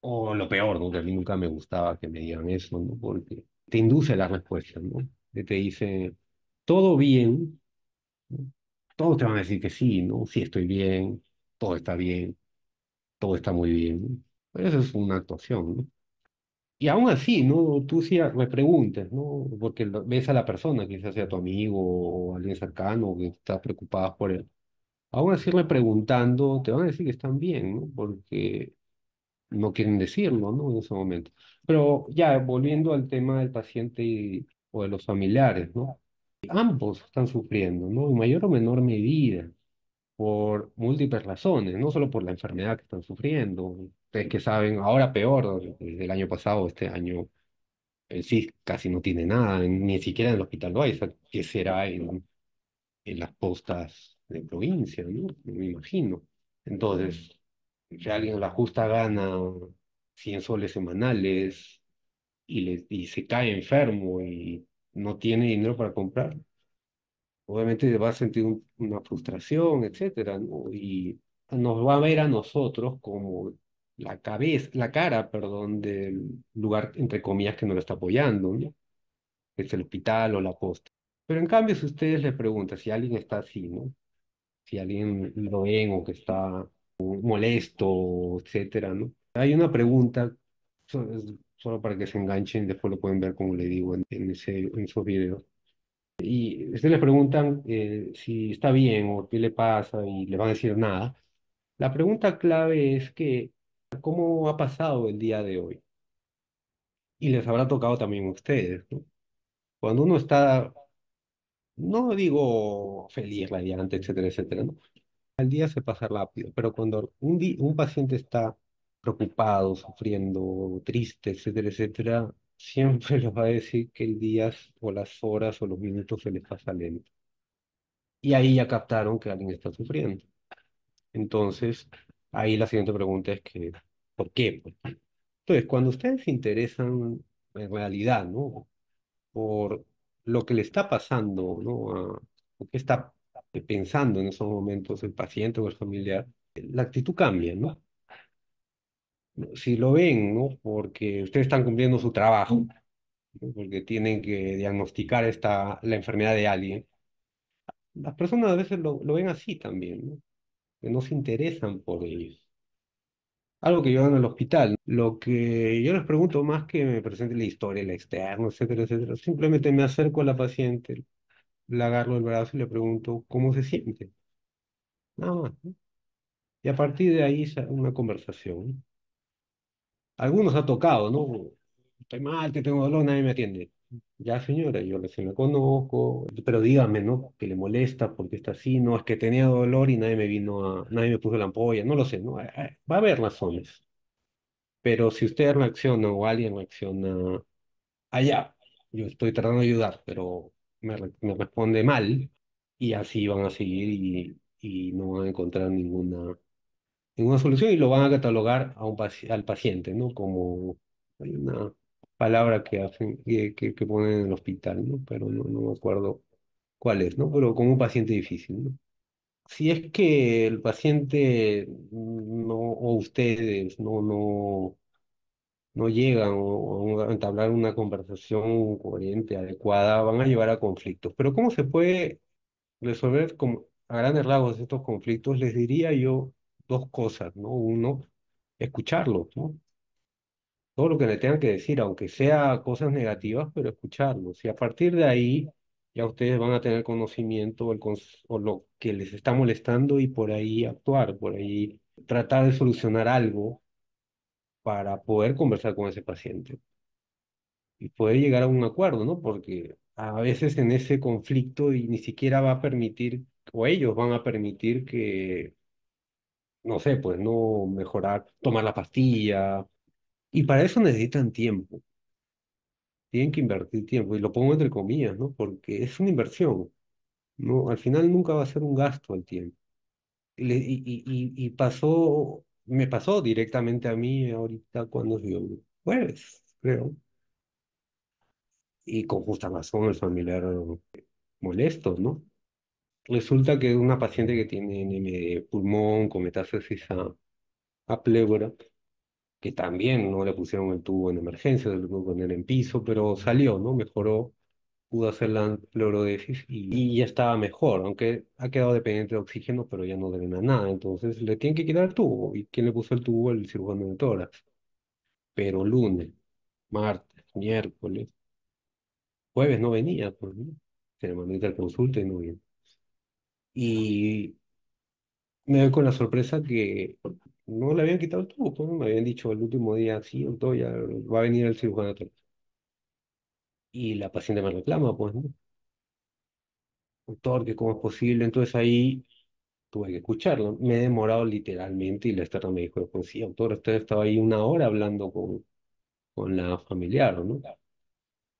O lo peor, ¿no? Que a mí nunca me gustaba que me digan eso, ¿no? Porque te induce la respuesta, ¿no? Te dice, todo bien. Todos te van a decir que sí, ¿no? Sí, estoy bien, todo está bien, todo está muy bien. Pero eso es una actuación, ¿no? Y aún así, ¿no? Tú sí me preguntes, ¿no? Porque ves a la persona, quizás sea tu amigo o alguien cercano que está preocupado por él. Aún así, preguntando, te van a decir que están bien, ¿no? Porque no quieren decirlo, ¿no? En ese momento. Pero ya, volviendo al tema del paciente y- o de los familiares, ¿no? Ambos están sufriendo, ¿no? En mayor o menor medida, por múltiples razones, no solo por la enfermedad que están sufriendo. Ustedes que saben, ahora peor, desde el año pasado, este año el CIS casi no tiene nada, ni siquiera en el Hospital Baiza, que será en, en las postas de provincia, ¿no? Me imagino. Entonces, si alguien la justa gana 100 soles semanales y, le, y se cae enfermo y no tiene dinero para comprar, obviamente va a sentir un- una frustración, etcétera, ¿no? Y nos va a ver a nosotros como la cabeza, la cara, perdón, del lugar, entre comillas, que nos lo está apoyando, ¿no? es el hospital o la posta. Pero en cambio, si ustedes le preguntan si alguien está así, ¿no? Si alguien lo ven o que está molesto, etcétera, ¿no? Hay una pregunta, solo para que se enganchen, después lo pueden ver, como le digo, en, en ese, en esos videos. Y ustedes le preguntan eh, si está bien o qué le pasa y le van a decir nada. La pregunta clave es que, ¿cómo ha pasado el día de hoy? Y les habrá tocado también a ustedes, ¿no? Cuando uno está No digo feliz, radiante, etcétera, etcétera, ¿no? El día se pasa rápido, pero cuando un, un paciente está preocupado, sufriendo, triste, etcétera, etcétera, siempre [LAUGHS] les va a decir que el día o las horas o los minutos se les pasa lento. Y ahí ya captaron que alguien está sufriendo. Entonces, ahí la siguiente pregunta es que, ¿por qué? Entonces, cuando ustedes se interesan en realidad, ¿no? por lo que le está pasando, ¿no? A- qué está pensando en esos momentos el paciente o el familiar, la actitud cambia, ¿no? Si lo ven, ¿no? Porque ustedes están cumpliendo su trabajo, ¿no? Porque tienen que diagnosticar esta, la enfermedad de alguien, las personas a veces lo, lo ven así también, ¿no? Que no se interesan por ellos. Algo que yo hago en el hospital, lo que yo les pregunto más que me presenten la historia, el externo, etcétera, etcétera, simplemente me acerco a la paciente, le agarro el brazo y le pregunto cómo se siente. Nada más. ¿no? Y a partir de ahí una conversación. Algunos ha tocado, ¿no? Estoy mal, que tengo dolor, nadie me atiende. Ya, señora, yo recién la conozco, pero dígame, ¿no? Que le molesta porque está así, no, es que tenía dolor y nadie me vino a, nadie me puso la ampolla, no lo sé, ¿no? Eh, eh, Va a haber razones, pero si usted reacciona o alguien reacciona allá, yo estoy tratando de ayudar, pero me, me responde mal y así van a seguir y, y no van a encontrar ninguna, ninguna solución y lo van a catalogar a un al paciente, ¿no? Como hay una palabra que hacen, que, ponen en el hospital, ¿no? Pero no, no me acuerdo cuál es, ¿no? Pero como un paciente difícil, ¿no? Si es que el paciente no, o ustedes no, no, no llegan a entablar una conversación coherente, adecuada, van a llevar a conflictos. Pero ¿cómo se puede resolver como, a grandes rasgos estos conflictos? Les diría yo dos cosas, ¿no? Uno, escucharlos, ¿no? Todo lo que le tengan que decir, aunque sea cosas negativas, pero escucharlos. Y a partir de ahí, ya ustedes van a tener conocimiento el cons- o lo que les está molestando y por ahí actuar, por ahí tratar de solucionar algo para poder conversar con ese paciente. y poder llegar a un acuerdo, ¿no? Porque a veces en ese conflicto y ni siquiera va a permitir, o ellos van a permitir que, no sé, pues no mejorar, tomar la pastilla, y para eso necesitan tiempo, tienen que invertir tiempo, y lo pongo entre comillas, ¿no? Porque es una inversión, ¿no? Al final nunca va a ser un gasto el tiempo. Y, y, y y pasó, me pasó directamente a mí ahorita cuando yo, jueves, creo, y con justa razón el familiar molesto, ¿no? Resulta que una paciente que tiene NM de pulmón con metástasis a, a pleura, que también no le pusieron el tubo en emergencia, se lo tuvo que poner en piso, pero salió, ¿no? Mejoró, pudo hacer la pleurodesis y, ya estaba mejor, aunque ha quedado dependiente de oxígeno, pero ya no drena nada. Entonces le tienen que quitar el tubo. ¿Y quién le puso el tubo? El cirujano de tórax. Pero lunes, martes, miércoles, jueves no venía, pues, ¿no? Se le mandó a consulta y no vino. Y me doy con la sorpresa que no le habían quitado el tubo, pues. Me habían dicho el último día, sí, doctor, ya va a venir el cirujano. tal". Y la paciente me reclama, pues, ¿no? Doctor, que cómo es posible. Entonces ahí tuve que escucharlo. Me he demorado literalmente y la externa me dijo, pues sí, doctor, usted estaba ahí una hora hablando con, con la familiar, ¿no?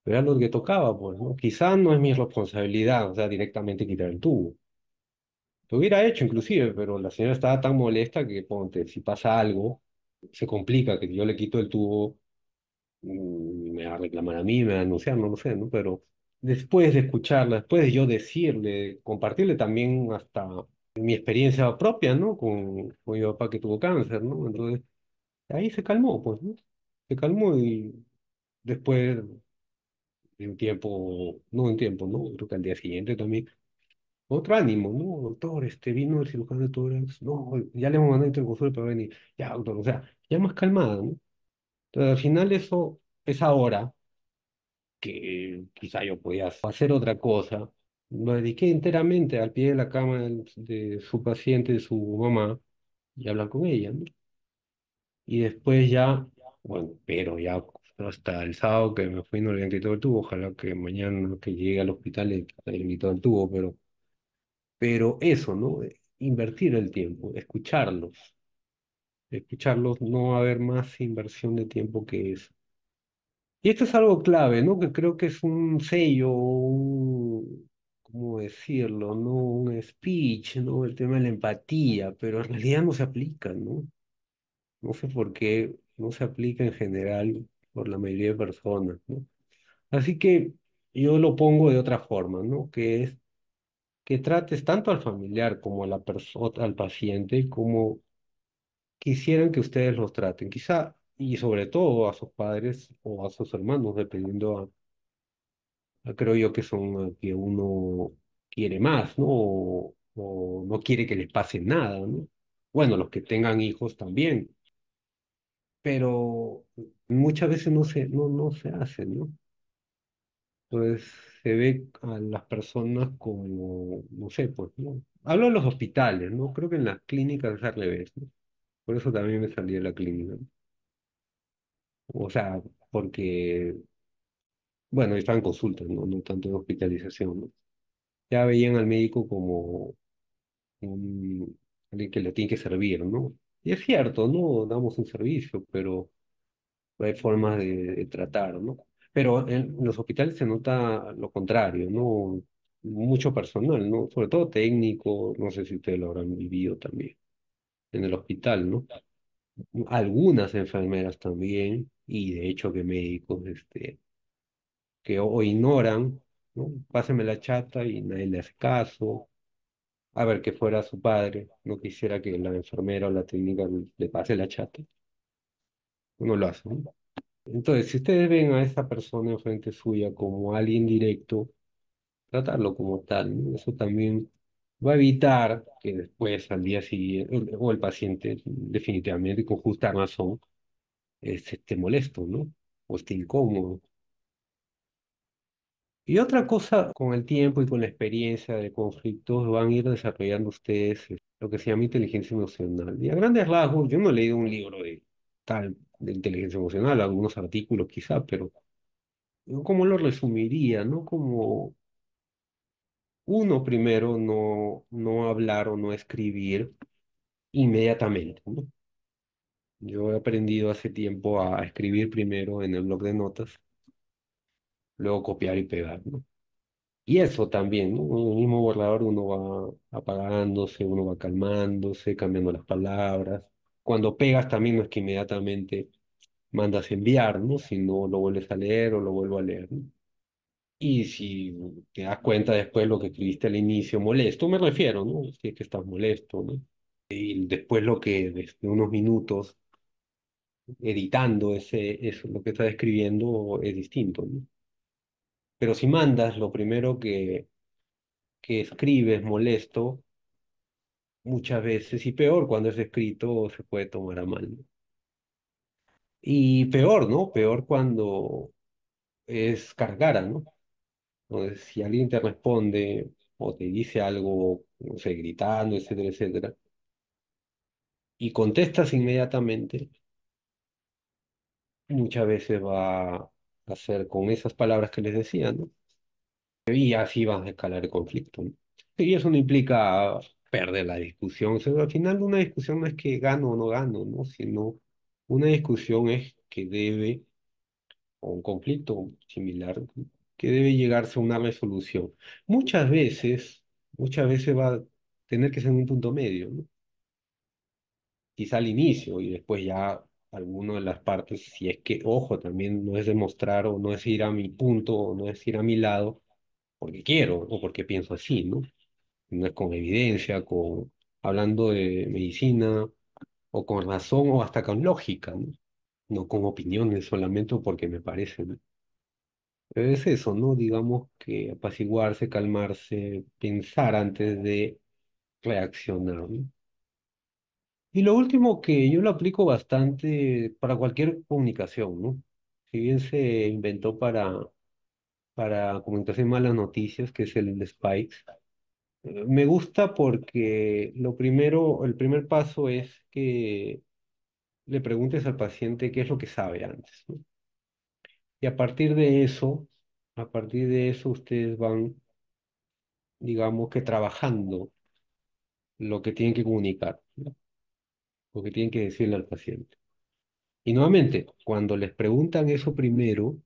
Pero era lo que tocaba, pues, ¿no? Quizá no es mi responsabilidad, o sea, directamente quitar el tubo. Lo hubiera hecho inclusive, pero la señora estaba tan molesta que, ponte, si pasa algo, se complica, que yo le quito el tubo mm, me va a reclamar a mí, me va a anunciar, no lo sé, ¿no? Pero después de escucharla, después de yo decirle, compartirle también hasta mi experiencia propia, ¿no? Con, con mi papá que tuvo cáncer, ¿no? Entonces, ahí se calmó, pues, ¿no? Se calmó y después de un tiempo, no un tiempo, ¿no? Creo que al día siguiente también, otro ánimo, ¿no? Doctor, este vino el cirujano de tórax, no, ya le hemos mandado consulta para venir, ya, doctor, o sea, ya más calmada, ¿no? Entonces, al final eso, esa hora que quizá yo podía hacer otra cosa. Me dediqué enteramente al pie de la cama del- de, su paciente, de su mamá, y hablar con ella, ¿no? Y después ya, bueno, pero ya hasta el sábado que me fui no le habían quitado el tubo, ojalá que mañana que llegue al hospital le hayan quitado el tubo, pero, pero eso, ¿no? Invertir el tiempo, escucharlos, escucharlos, no va a haber más inversión de tiempo que eso. Y esto es algo clave, ¿no? Que creo que es un sello, un, ¿cómo decirlo? ¿No? Un speech, ¿no? El tema de la empatía, pero en realidad no se aplica, ¿no? No sé por qué no se aplica en general por la mayoría de personas, ¿no? Así que yo lo pongo de otra forma, ¿no? Que es que trates tanto al familiar como a la al paciente, como quisieran que ustedes los traten. Quizá, y sobre todo a sus padres o a sus hermanos, dependiendo Ah, Creo yo que son eh, que uno quiere más, ¿no? O, o no quiere que les pase nada, ¿no? Bueno, los que tengan hijos también, pero muchas veces no se, no, no se hace, ¿no? Entonces se ve a las personas como, no sé, pues, ¿no? Hablo de los hospitales, ¿no? Creo que en las clínicas es al revés, ¿no? Por eso también me salí de la clínica. O sea, porque bueno, estaba en consulta, no, no tanto en hospitalización. Ya veían al médico como alguien que le tiene que servir, ¿no? Y es cierto, ¿no? Damos un servicio, pero hay formas de tratar, ¿no? Pero en los hospitales se nota lo contrario, ¿no? Mucho personal, ¿no? Sobre todo técnico, no sé si ustedes lo habrán vivido también en el hospital, ¿no? Algunas enfermeras también, y de hecho que médicos, este, que o, ignoran, ¿no? Páseme la chata y nadie le hace caso. A ver, que fuera su padre, no quisiera que la enfermera o la técnica le pase la chata. No lo hace, ¿no? Entonces, si ustedes ven a esa persona enfrente suya como alguien directo, tratarlo como tal, ¿no? Eso también va a evitar que después, al día siguiente, o el paciente, definitivamente, con justa razón, se esté molesto, ¿no? O esté incómodo. Y otra cosa, con el tiempo y con la experiencia de conflictos, van a ir desarrollando ustedes eh, lo que se llama inteligencia emocional. Y a grandes rasgos, yo no he leído un libro de tal, de inteligencia emocional, algunos artículos quizá, pero ¿cómo lo resumiría? ¿No? Como uno primero no, no hablar o no escribir inmediatamente. Yo he aprendido hace tiempo a escribir primero en el blog de notas, luego copiar y pegar, ¿no? Y eso también, ¿no? En el mismo borrador uno va apagándose, uno va calmándose, cambiando las palabras. Cuando pegas también no es que inmediatamente mandas enviar, ¿no? Sino lo vuelves a leer o lo vuelvo a leer, ¿no? Y si te das cuenta después lo que escribiste al inicio, molesto, me refiero, ¿no? Si es que estás molesto, ¿no? Y después lo que desde unos minutos editando ese, eso, lo que estás escribiendo es distinto, ¿no? Pero si mandas lo primero que, que escribes molesto, muchas veces, y peor cuando es escrito, se puede tomar a mal, ¿no? Y peor, ¿no? Peor cuando es cargara, ¿no? Entonces, si alguien te responde o te dice algo, no sé, gritando, etcétera, etcétera, y contestas inmediatamente, muchas veces va a hacer con esas palabras que les decía, ¿no? Y así vas a escalar el conflicto, ¿no? Y eso no implica perder la discusión. O sea, al final una discusión no es que gano o no gano, ¿no? Sino una discusión es que debe, o un conflicto similar, que debe llegarse a una resolución. Muchas veces, muchas veces va a tener que ser un punto medio. Quizá al inicio y después ya alguna de las partes, si es que, ojo, también no es demostrar o no es ir a mi punto o no es ir a mi lado porque quiero o porque pienso así, ¿no? Con evidencia, con hablando de medicina o con razón o hasta con lógica, ¿no? Con opiniones solamente porque me parece. Pero es eso, ¿no? Digamos que apaciguarse, calmarse, pensar antes de reaccionar. Y lo último que yo lo aplico bastante para cualquier comunicación, ¿no? Si bien se inventó para, para comunicación malas noticias, que es el Spikes, me gusta porque lo primero, el primer paso es que le preguntes al paciente qué es lo que sabe antes. Y a partir de eso, a partir de eso ustedes van, digamos que trabajando lo que tienen que comunicar. Lo que tienen que decirle al paciente. Y nuevamente, cuando les preguntan eso primero,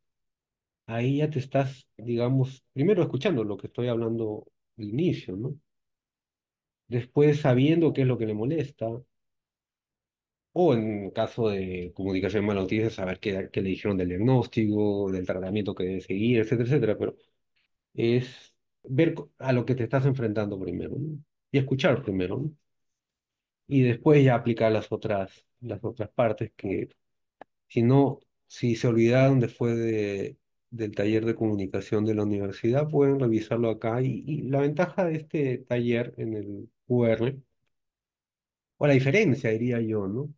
ahí ya te estás, digamos, primero escuchando lo que estoy hablando al inicio, ¿no? Después sabiendo qué es lo que le molesta, o en caso de comunicación de malas noticias, saber qué, le dijeron del diagnóstico, del tratamiento que debe seguir, etcétera, etcétera, pero es ver a lo que te estás enfrentando primero, ¿no? Y escuchar primero, ¿no? Y después ya aplicar las otras, las otras partes que Si no, si se olvidaron después de, del taller de comunicación de la universidad, pueden revisarlo acá. Y, la ventaja de este taller en el QR, o la diferencia, diría yo, ¿no?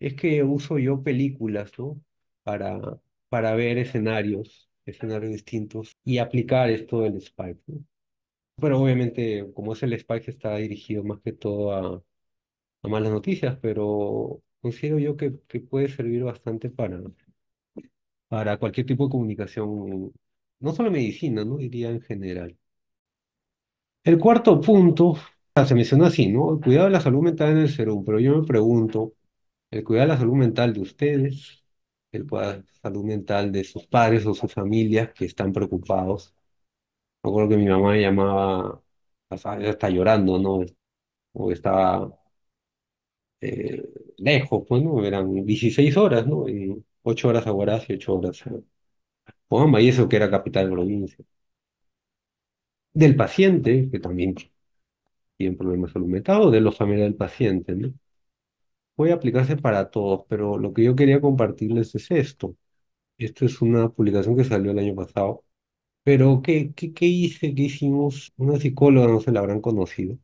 Es que uso yo películas, ¿no? Para, para ver escenarios, escenarios distintos y aplicar esto del Spike, ¿no? Pero obviamente, como es el Spike, está dirigido más que todo a, a malas noticias, pero considero yo que, que puede servir bastante para para cualquier tipo de comunicación no solo medicina, ¿no? Diría en general. El cuarto punto, ah, se menciona así, ¿no? El cuidado de la salud mental en el cerebro, pero yo me pregunto, el cuidado de la salud mental de ustedes, el cuidado de la salud mental de sus padres o sus familias que están preocupados. Me acuerdo que mi mamá me llamaba, está llorando, ¿no? O estaba eh, lejos, pues, ¿no? Eran 16 horas, ¿no? 8 horas a Huaraz y 8 horas a Pomamba, y eso que era capital de provincia. Del paciente, que también tiene problemas de salud mental, o de los familiares del paciente, ¿no? Puede aplicarse para todos, pero lo que yo quería compartirles es esto. Esto es una publicación que salió el año pasado. Pero, ¿qué, qué, qué hice? ¿Qué hicimos? Una psicóloga, no se la habrán conocido,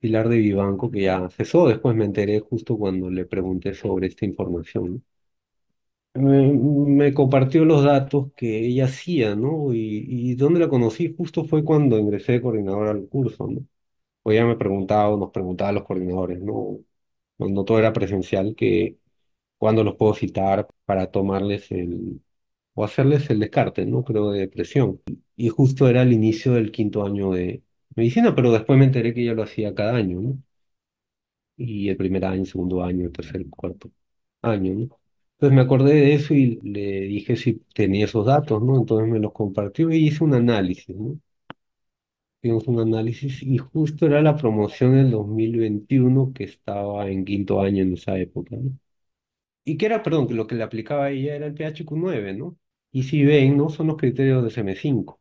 Pilar de Vivanco, que ya cesó. Después me enteré justo cuando le pregunté sobre esta información. Me, me compartió los datos que ella hacía, ¿no? Y, y la conocí justo fue cuando ingresé de coordinador al curso, ¿no? O ella me preguntaba, o nos preguntaba a los coordinadores, ¿no? Cuando todo era presencial, que cuándo los puedo citar para tomarles el, o hacerles el descarte, ¿no? Creo de depresión. Y justo era el inicio del quinto año de medicina, pero después me enteré que ella lo hacía cada año, ¿no? Y el primer año, segundo año, tercer, cuarto año, ¿no? Entonces me acordé de eso y le dije si tenía esos datos, ¿no? Entonces me los compartió y hice un análisis, ¿no? Hicimos un análisis y justo era la promoción del 2021 que estaba en quinto año en esa época, ¿no? Y que era, perdón, que lo que le aplicaba a ella era el PHQ-9, ¿no? Y si ven, ¿no? Son los criterios de SM5.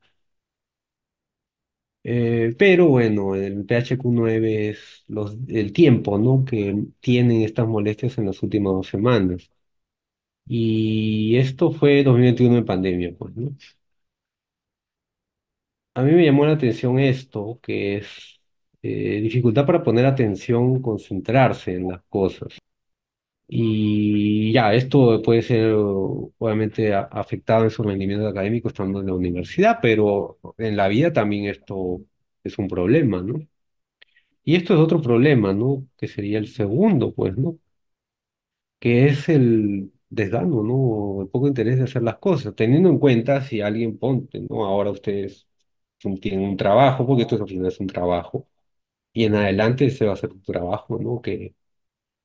Eh, pero bueno, el PHQ-9 es los, el tiempo, ¿no? Que tienen estas molestias en las últimas dos semanas. Y esto fue 2021 en pandemia, pues, ¿no? A mí me llamó la atención esto, que es eh, dificultad para poner atención, concentrarse en las cosas. Y ya, esto puede ser obviamente a- afectado en su rendimiento académico estando en la universidad, pero en la vida también esto es un problema, ¿no? Y esto es otro problema, ¿no? Que sería el segundo, pues, ¿no? Que es el desgano, ¿no? Poco interés de hacer las cosas, teniendo en cuenta si alguien ponte, ¿no? Ahora ustedes tienen un trabajo, porque esto al final es un trabajo, y en adelante se va a hacer un trabajo, ¿no? Que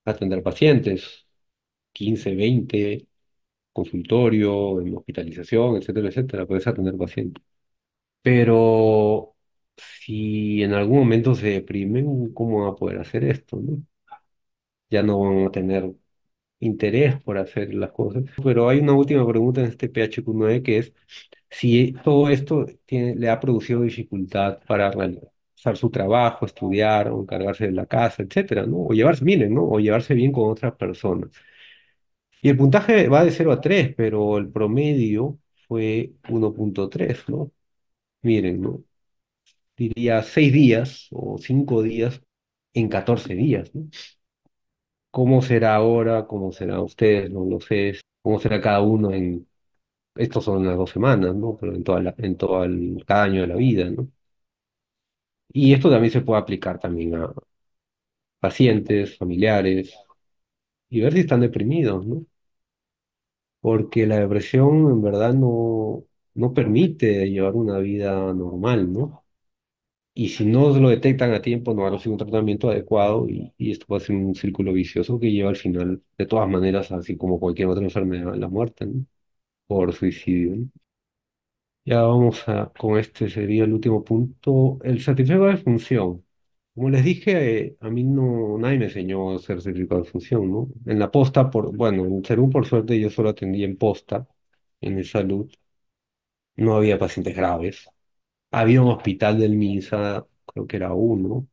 atender pacientes, 15 20 consultorio, en hospitalización, etcétera, etcétera, puedes atender pacientes. Pero si en algún momento se deprimen, ¿cómo va a poder hacer esto, no? Ya no van a tener interés por hacer las cosas. Pero hay una última pregunta en este PHQ9 que es si todo esto tiene, le ha producido dificultad para realizar su trabajo, estudiar o encargarse de la casa, etcétera, ¿no? O llevarse, miren, ¿no? O llevarse bien con otras personas. Y el puntaje va de cero a 3, pero el promedio fue uno punto tres, ¿no? Miren, ¿no? Diría 6 días o 5 días en 14 días, ¿no? ¿Cómo será ahora? ¿Cómo será ustedes? No lo sé. ¿Cómo será cada uno en... Estos son las dos semanas, ¿no? Pero en en todo el, cada año de la vida, ¿no? Y esto también se puede aplicar también a pacientes, familiares, y ver si están deprimidos, ¿no? Porque la depresión en verdad no, no permite llevar una vida normal, ¿no? Y si no lo detectan a tiempo, no van a recibir un tratamiento adecuado y, y esto a ser un círculo vicioso que lleva al final, de todas maneras, así como cualquier otra enfermedad, a la muerte, ¿no? Por suicidio, ¿no? Ya vamos a, con este sería el último punto, el certificado de función. Como les dije, eh, a mí no, nadie me enseñó a hacer certificado de función, ¿no? En la posta, por, bueno, en Perú, por suerte, yo solo atendí en posta, en salud, no había pacientes graves. Había un hospital del MINSA, creo que era uno,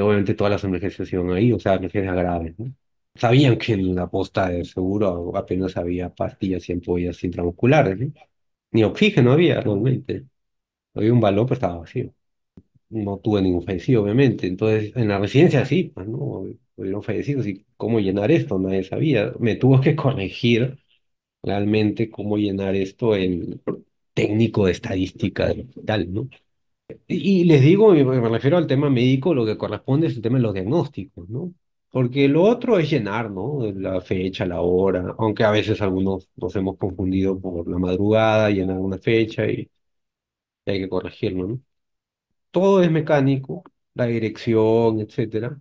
obviamente todas las emergencias iban ahí, o sea, emergencias graves, ¿no? Sabían que en la posta de seguro apenas había pastillas y ampollas intramusculares, ¿no? Ni oxígeno había realmente. Había un balón, pero estaba vacío. No tuve ningún fallecido, obviamente. Entonces, en la residencia sí, pues, ¿no? Hubieron fallecidos y cómo llenar esto, nadie sabía. Me tuvo que corregir realmente cómo llenar esto el técnico de estadística del hospital, ¿no? Y les digo, me refiero al tema médico, lo que corresponde es el tema de los diagnósticos, ¿no? Porque lo otro es llenar, ¿no? La fecha, la hora, aunque a veces algunos nos hemos confundido por la madrugada, llenar una fecha y, hay que corregirlo, ¿no? Todo es mecánico, la dirección, etcétera.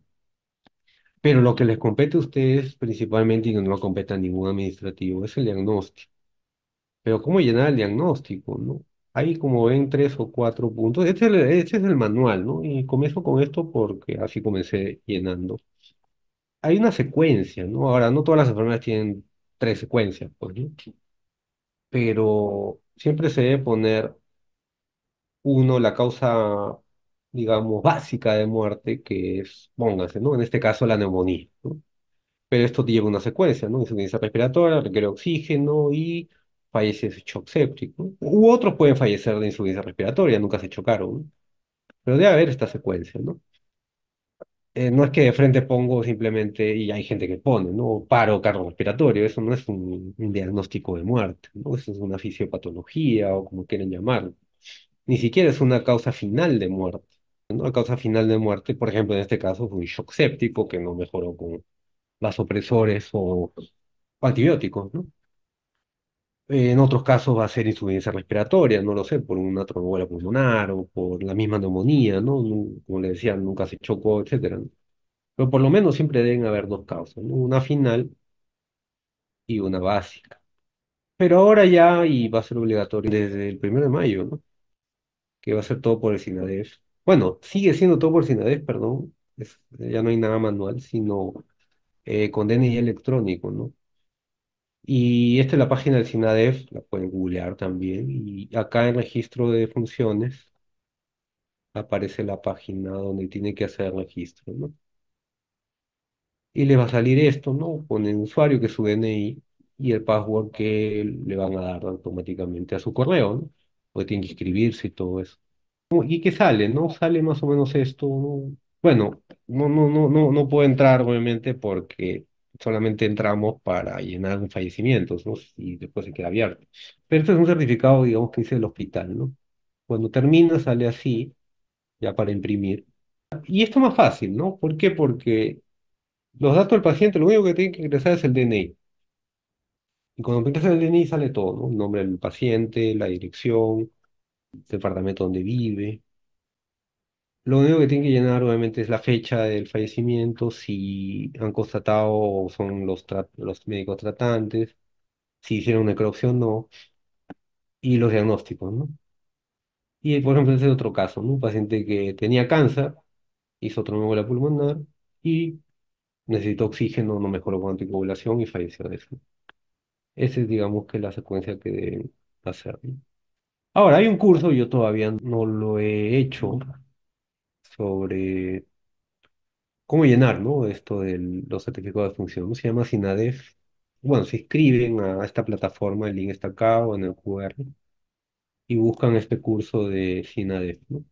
Pero lo que les compete a ustedes principalmente y no lo compete a ningún administrativo es el diagnóstico. Pero ¿cómo llenar el diagnóstico, no? Hay como ven tres o cuatro puntos. Este es el, este es el manual, ¿no? Y comienzo con esto porque así comencé llenando. Hay una secuencia, ¿no? Ahora, no todas las enfermedades tienen tres secuencias, pues, ¿no? Pero siempre se debe poner uno la causa, digamos, básica de muerte, que es, póngase, ¿no? En este caso la neumonía, ¿no? Pero esto lleva una secuencia, ¿no? Insuficiencia respiratoria, requiere oxígeno y fallece shock séptico. U otros pueden fallecer de insuficiencia respiratoria, nunca se chocaron. Pero debe haber esta secuencia, ¿no? Eh, no es que de frente pongo simplemente, y hay gente que pone, ¿no? Paro cardiorrespiratorio, eso no es un, diagnóstico de muerte, ¿no? Eso es una fisiopatología o como quieren llamarlo. Ni siquiera es una causa final de muerte, ¿no? La causa final de muerte, por ejemplo, en este caso fue un shock séptico que no mejoró con vasopresores o antibióticos, ¿no? En otros casos va a ser insuficiencia respiratoria, no lo sé, por una tromboembolia pulmonar o por la misma neumonía, ¿no? Como le decía, nunca se chocó, etcétera, ¿no? Pero por lo menos siempre deben haber dos causas, ¿no? Una final y una básica. Pero ahora ya, y va a ser obligatorio desde el primero de mayo, ¿no? Que va a ser todo por el SINADEF. Bueno, sigue siendo todo por el SINADEF, perdón. Ya no hay nada manual, sino eh, con DNI electrónico, ¿no? Y esta es la página del SINADEF, la pueden googlear también. Y acá en registro de funciones aparece la página donde tiene que hacer el registro, ¿no? Y les va a salir esto, ¿no? Con el usuario que es su DNI y el password que le van a dar automáticamente a su correo, ¿no? Porque tienen que inscribirse y todo eso. ¿Y qué sale, no? Sale más o menos esto, ¿no? Bueno, no, no, no, no, no puedo entrar, obviamente, porque solamente entramos para llenar fallecimientos, ¿no? Y después se queda abierto. Pero esto es un certificado, digamos, que dice el hospital, ¿no? Cuando termina sale así, ya para imprimir. Y esto es más fácil, ¿no? ¿Por qué? Porque los datos del paciente, lo único que tiene que ingresar es el DNI. Y cuando ingresa el DNI sale todo, ¿no? El nombre del paciente, la dirección, el departamento donde vive. Lo único que tiene que llenar, obviamente, es la fecha del fallecimiento, si han constatado o son los, los médicos tratantes, si hicieron necropsia o no, y los diagnósticos, ¿no? Y, por ejemplo, ese es otro caso, ¿no? Un paciente que tenía cáncer, hizo tromboembolia pulmonar y necesitó oxígeno, no mejoró con anticoagulación y falleció de eso. Esa es, digamos, que la secuencia que deben hacer. Ahora, hay un curso, yo todavía no lo he hecho, sobre cómo llenar, ¿no? Esto de los certificados de función. Se llama SINADEF. Bueno, se inscriben a esta plataforma, el link está acá o en el QR, y buscan este curso de SINADEF, ¿no?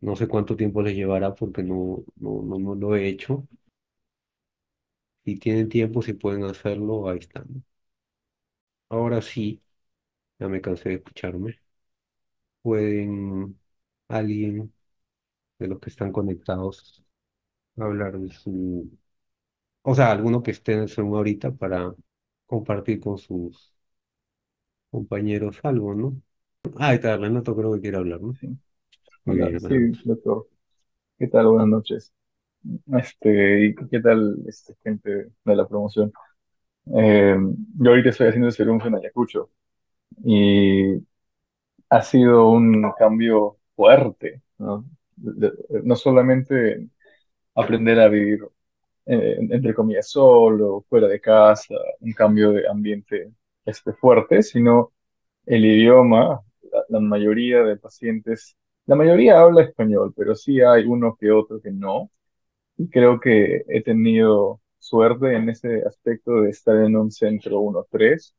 No sé cuánto tiempo les llevará porque no, no, no, no lo he hecho. Si tienen tiempo, si pueden hacerlo, ahí están. Ahora sí, ya me cansé de escucharme. Pueden alguien de los que están conectados hablar de su, o sea, alguno que esté en el Zoom ahorita para compartir con sus compañeros algo, ¿no? Ah, está, Renato creo que quiere hablar, ¿no? Sí. Hola, sí, doctor. ¿Qué tal? Buenas noches. Este, ¿y qué tal, este, gente de la promoción? Eh, yo ahorita estoy haciendo serum en Ayacucho y ha sido un cambio fuerte, ¿no? No solamente aprender a vivir, eh, entre comillas, solo, fuera de casa, un cambio de ambiente, este, fuerte, sino el idioma. La, la mayoría de pacientes, la mayoría habla español, pero sí hay uno que otro que no. Y creo que he tenido suerte en ese aspecto de estar en un centro uno tres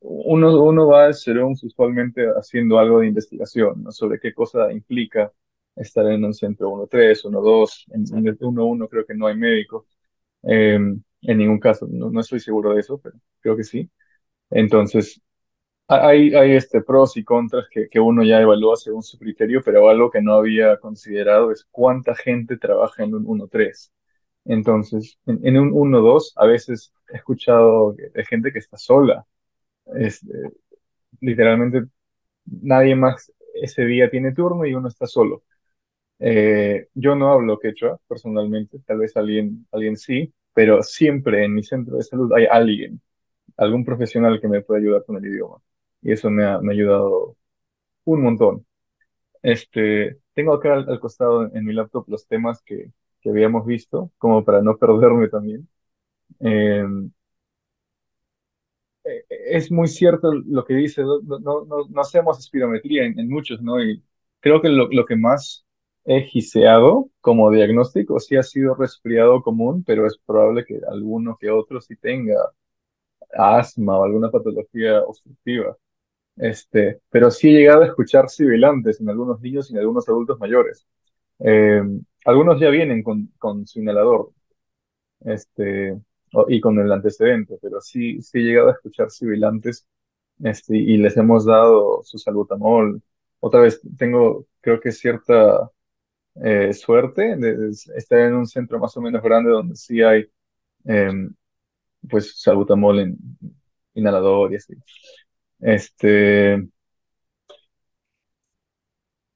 Uno, uno va al CERUMS usualmente haciendo algo de investigación, ¿no? Sobre qué cosa implica estar en un centro uno tres uno dos En, en el uno uno creo que no hay médico. eh, en ningún caso, no, no estoy seguro de eso, pero creo que sí. Entonces, hay, hay este, pros y contras que, que uno ya evalúa según su criterio, pero algo que no había considerado es cuánta gente trabaja en un uno tres Entonces, en, en un uno dos a veces he escuchado de gente que está sola. Este, literalmente nadie más ese día tiene turno y uno está solo. Eh, yo no hablo quechua personalmente, tal vez alguien, alguien sí, pero siempre en mi centro de salud hay alguien, algún profesional que me puede ayudar con el idioma. Y eso me ha, me ha ayudado un montón. Este, tengo acá al, al costado en, mi laptop los temas que, que habíamos visto, como para no perderme también. Eh, es muy cierto lo que dice, no, no, no, no hacemos espirometría en, en muchos, ¿no? Y creo que lo, lo que más he giseado como diagnóstico sí ha sido resfriado común, pero es probable que alguno que otro sí tenga asma o alguna patología obstructiva. Este, pero sí he llegado a escuchar sibilantes en algunos niños y en algunos adultos mayores. Eh, algunos ya vienen con, con su inhalador, este, y con el antecedente, pero sí, sí he llegado a escuchar sibilantes, este, y les hemos dado su salbutamol. Otra vez, tengo, creo que cierta eh, suerte de, estar en un centro más o menos grande donde sí hay, em, pues, salbutamol en inhalador y así. Este,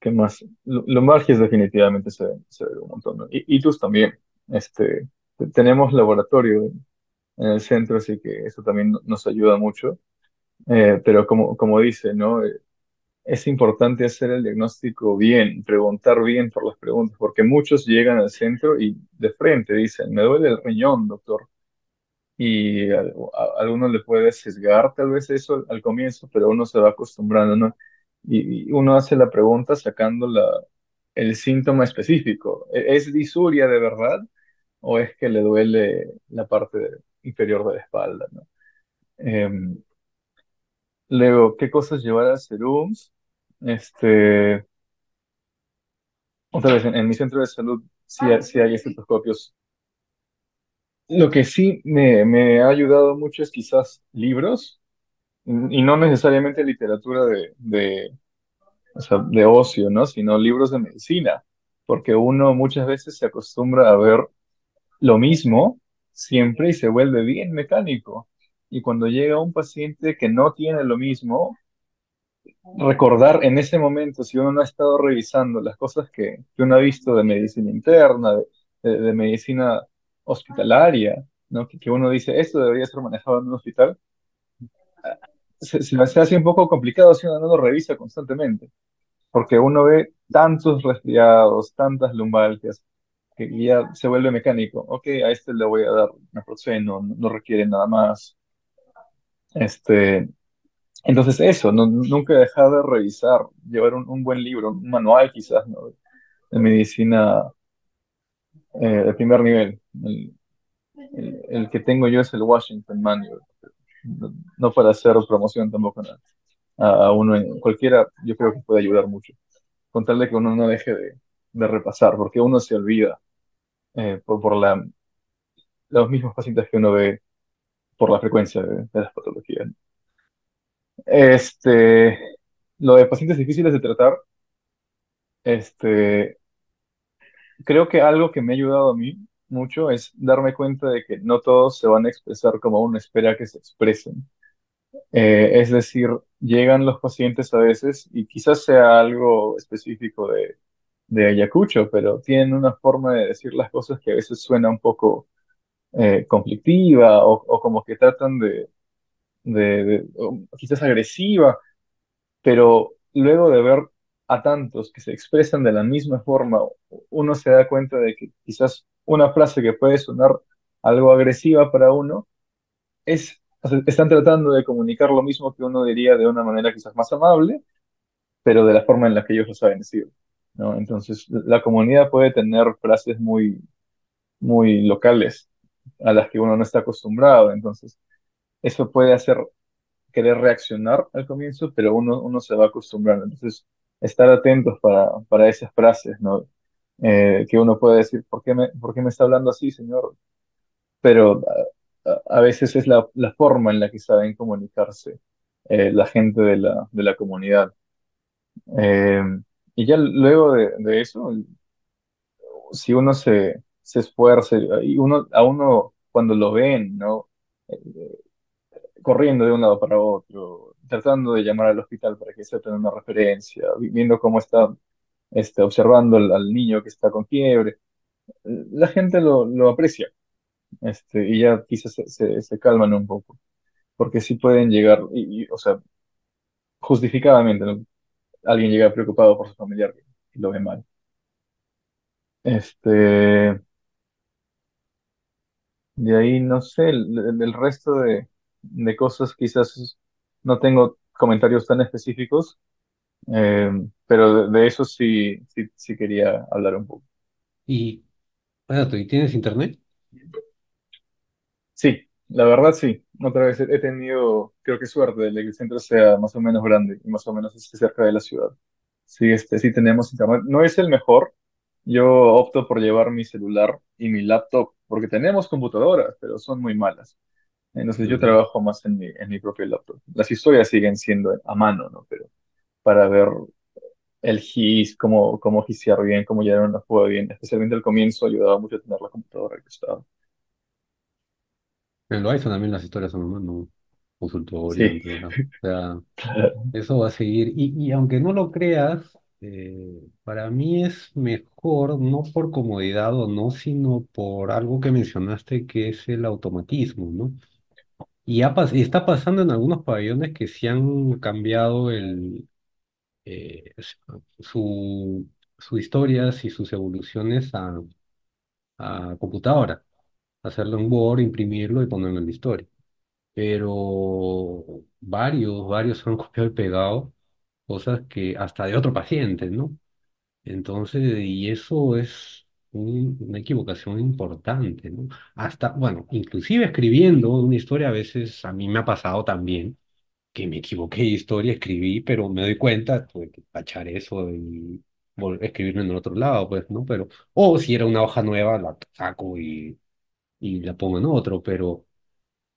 ¿qué más? Lumbalgias definitivamente se, se ve un montón. Y, y tus también. Este, te- tenemos laboratorio en el centro, así que eso también no- nos ayuda mucho. Eh, pero como, como dice, ¿no? Eh, Es importante hacer el diagnóstico bien, preguntar bien por las preguntas, porque muchos llegan al centro y de frente dicen, me duele el riñón, doctor. Y a, a- a le puede sesgar tal vez eso al, comienzo, pero uno se va acostumbrando, ¿no? Y, y uno hace la pregunta sacando la, el síntoma específico. ¿E- ¿Es disuria de verdad o es que le duele la parte inferior de la espalda, ¿no? Em, luego, ¿qué cosas llevar a serums? Este, otra vez, en, mi centro de salud sí, hay- estetoscopios. Lo que sí me, me ha ayudado mucho es quizás libros, y no necesariamente literatura de, de, de ocio, ¿no? Sino libros de medicina, porque uno muchas veces se acostumbra a ver lo mismo siempre y se vuelve bien mecánico. Y cuando llega un paciente que no tiene lo mismo, recordar en ese momento, si uno no ha estado revisando las cosas que, que uno ha visto de medicina interna, de, de- de medicina hospitalaria, ¿no? Que, que uno dice, esto debería ser manejado en un hospital, se, se, hace un poco complicado si uno no lo revisa constantemente, porque uno ve tantos resfriados, tantas lumbalgias, que ya se vuelve mecánico. Ok, a este le voy a dar naproxeno, no, no requiere nada más. Este, entonces eso, nunca dejar de revisar, llevar un, un buen libro, un manual quizás, ¿no? de medicina eh, de primer nivel. El, que tengo yo es el Washington Manual. No, para hacer promoción tampoco ¿no? a, uno, cualquiera yo creo que puede ayudar mucho. Con tal de que uno no deje de, de repasar, porque uno se olvida eh, por, por la, los mismos pacientes que uno ve por la frecuencia de, de las patologías. Este, lo de pacientes difíciles de tratar, este, creo que algo que me ha ayudado a mí mucho es darme cuenta de que no todos se van a expresar como uno espera que se expresen. Eh, es decir, llegan los pacientes a veces y quizás sea algo específico de, de Ayacucho, pero tienen una forma de decir las cosas que a veces suena un poco eh, conflictiva o, como que tratan de, quizás agresiva pero luego de ver a tantos que se expresan de la misma forma, uno se da cuenta de que quizás una frase que puede sonar algo agresiva para uno, es, están tratando de comunicar lo mismo que uno diría de una manera quizás más amable, pero de la forma en la que ellos lo saben decir. Entonces, la comunidad puede tener frases muy, muy locales a las que uno no está acostumbrado, entonces eso puede hacer querer reaccionar al comienzo, pero uno, uno se va acostumbrando. Entonces, estar atentos para, para esas frases, ¿no? Eh, que uno puede decir, ¿por qué me, por qué me está hablando así, señor? Pero a, veces es la, la forma en la que saben comunicarse eh, la gente de la, de la comunidad. Eh, y ya luego de eso, si uno se, se esfuerce y uno, a uno cuando lo ven, ¿no? Eh, corriendo de un lado para otro, tratando de llamar al hospital para que sepan una referencia, vi- viendo cómo está este, observando al, al niño que está con fiebre. La gente lo, lo aprecia este, y ya quizás se, se, se calman un poco, porque sí pueden llegar, y, y, o sea, justificadamente, ¿no? Alguien llega preocupado por su familiar que lo ve mal. Este, de ahí, no sé, el, resto de, de cosas quizás no tengo comentarios tan específicos, eh, pero de, de eso sí, sí, sí quería hablar un poco. Y, espérate, ¿y tienes internet? Sí, la verdad sí. Otra vez he he tenido, creo que suerte de que el centro sea más o menos grande y más o menos esté cerca de la ciudad. Sí, este, sí tenemos internet. No es el mejor. Yo opto por llevar mi celular y mi laptop porque tenemos computadoras, pero son muy malas. Entonces yo trabajo más en mi, en mi propio laptop. Las historias siguen siendo a mano, ¿no? Pero para ver el GIS, cómo, cómo gisear bien, cómo llevar una jugada bien, especialmente al comienzo ayudaba mucho a tener la computadora que estaba. En lo son también las historias son ¿no? Consultorio, Sí. O sea, [LAUGHS] eso va a seguir. Y, y aunque no lo creas, eh, para mí es mejor, no por comodidad o no, sino por algo que mencionaste que es el automatismo, ¿no? Y ha pas- y está pasando en algunos pabellones que se han cambiado el, eh, su, sus historias y sus evoluciones a, a computadora, hacerlo en Word, imprimirlo y ponerlo en la historia. Pero varios, varios [LAUGHS] han copiado y pegado cosas que hasta de otro paciente, ¿no? Entonces, y eso es un- una equivocación importante, ¿no? Hasta, bueno, inclusive escribiendo una historia a veces a mí me ha pasado también que me equivoqué de historia, escribí, pero me doy cuenta, tuve que tachar eso y escribirlo en el otro lado, pues, ¿no? Pero, o si era una hoja nueva, la saco y, y la pongo en otro, pero,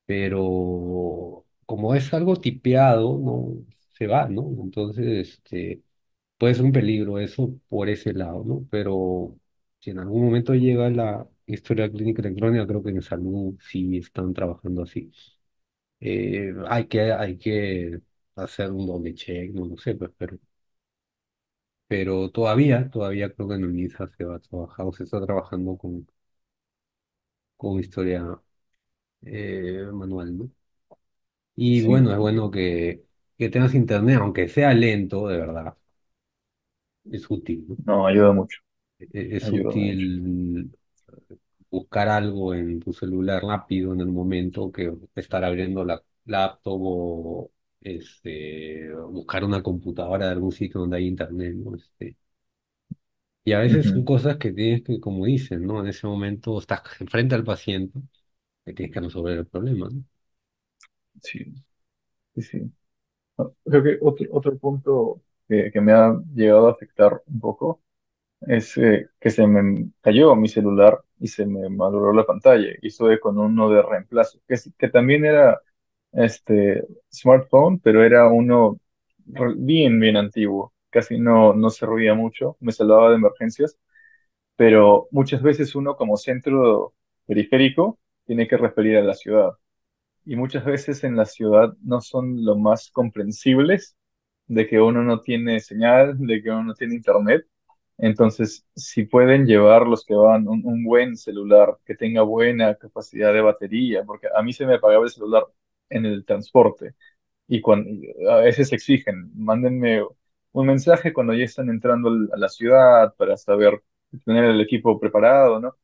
pero como es algo tipeado, no se va, ¿no? Entonces, este, puede ser un peligro eso por ese lado, ¿no? Pero si en algún momento llega la historia clínica electrónica, creo que en salud sí están trabajando así. Eh, hay que, hay que hacer un doble check, no lo sé, pues, pero, pero todavía, todavía creo que en UNISA se va a trabajar, o se está trabajando con, con historia eh, manual, ¿no? Y sí, bueno, es bueno que, que tengas internet, aunque sea lento, de verdad, es útil, ¿no? no, ayuda mucho, E- e, Es ayuda mucho. útil buscar algo en tu celular rápido en el momento que estar abriendo la laptop o este, buscar una computadora de algún sitio donde hay internet, ¿no? Este, y a veces son Ujú, cosas que tienes que, como dicen, ¿no? En ese momento estás enfrente al paciente que tienes que resolver el problema, ¿no? Sí, sí, sí. Creo que otro, otro punto que, que me ha llegado a afectar un poco es eh, que se me cayó mi celular y se me malogró la pantalla. Y estuve con uno de reemplazo, que, que también era este smartphone, pero era uno bien, bien antiguo. Casi no, no servía mucho, me salvaba de emergencias, pero muchas veces uno como centro periférico tiene que referir a la ciudad. Y muchas veces en la ciudad no son lo más comprensibles de que uno no tiene señal, de que uno no tiene internet entonces, si pueden llevar los que van un, un buen celular que tenga buena capacidad de batería, porque a mí se me apagaba el celular en el transporte y cuando, a veces exigen, mándenme un mensaje cuando ya están entrando a la ciudad para saber tener el equipo preparado, ¿no?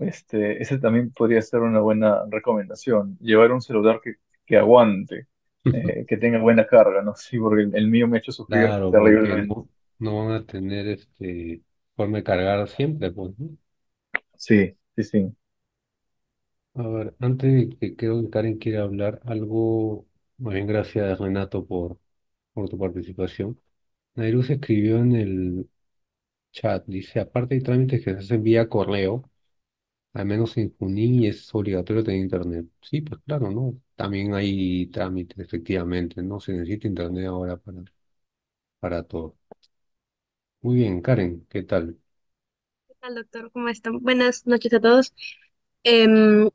Este, ese también podría ser una buena recomendación, llevar un celular que, que aguante, [LAUGHS] eh, que tenga buena carga, ¿no? Sí, porque el, el mío me ha hecho sufrir Claro, porque terriblemente. no, no van a tener este forma de cargar siempre, pues, ¿no? Sí, sí, sí. A ver, antes de que creo que Karen quiere hablar algo, más bien gracias Renato por, por tu participación. Nairuz escribió en el chat, dice, aparte de trámites que se hacen vía correo, al menos en Junín es obligatorio tener internet. Sí, pues claro, ¿no? También hay trámites, efectivamente, ¿no? Se necesita internet ahora para, para todo. Muy bien, Karen, ¿qué tal? tal, doctor? ¿Cómo están? Buenas noches a todos. Em,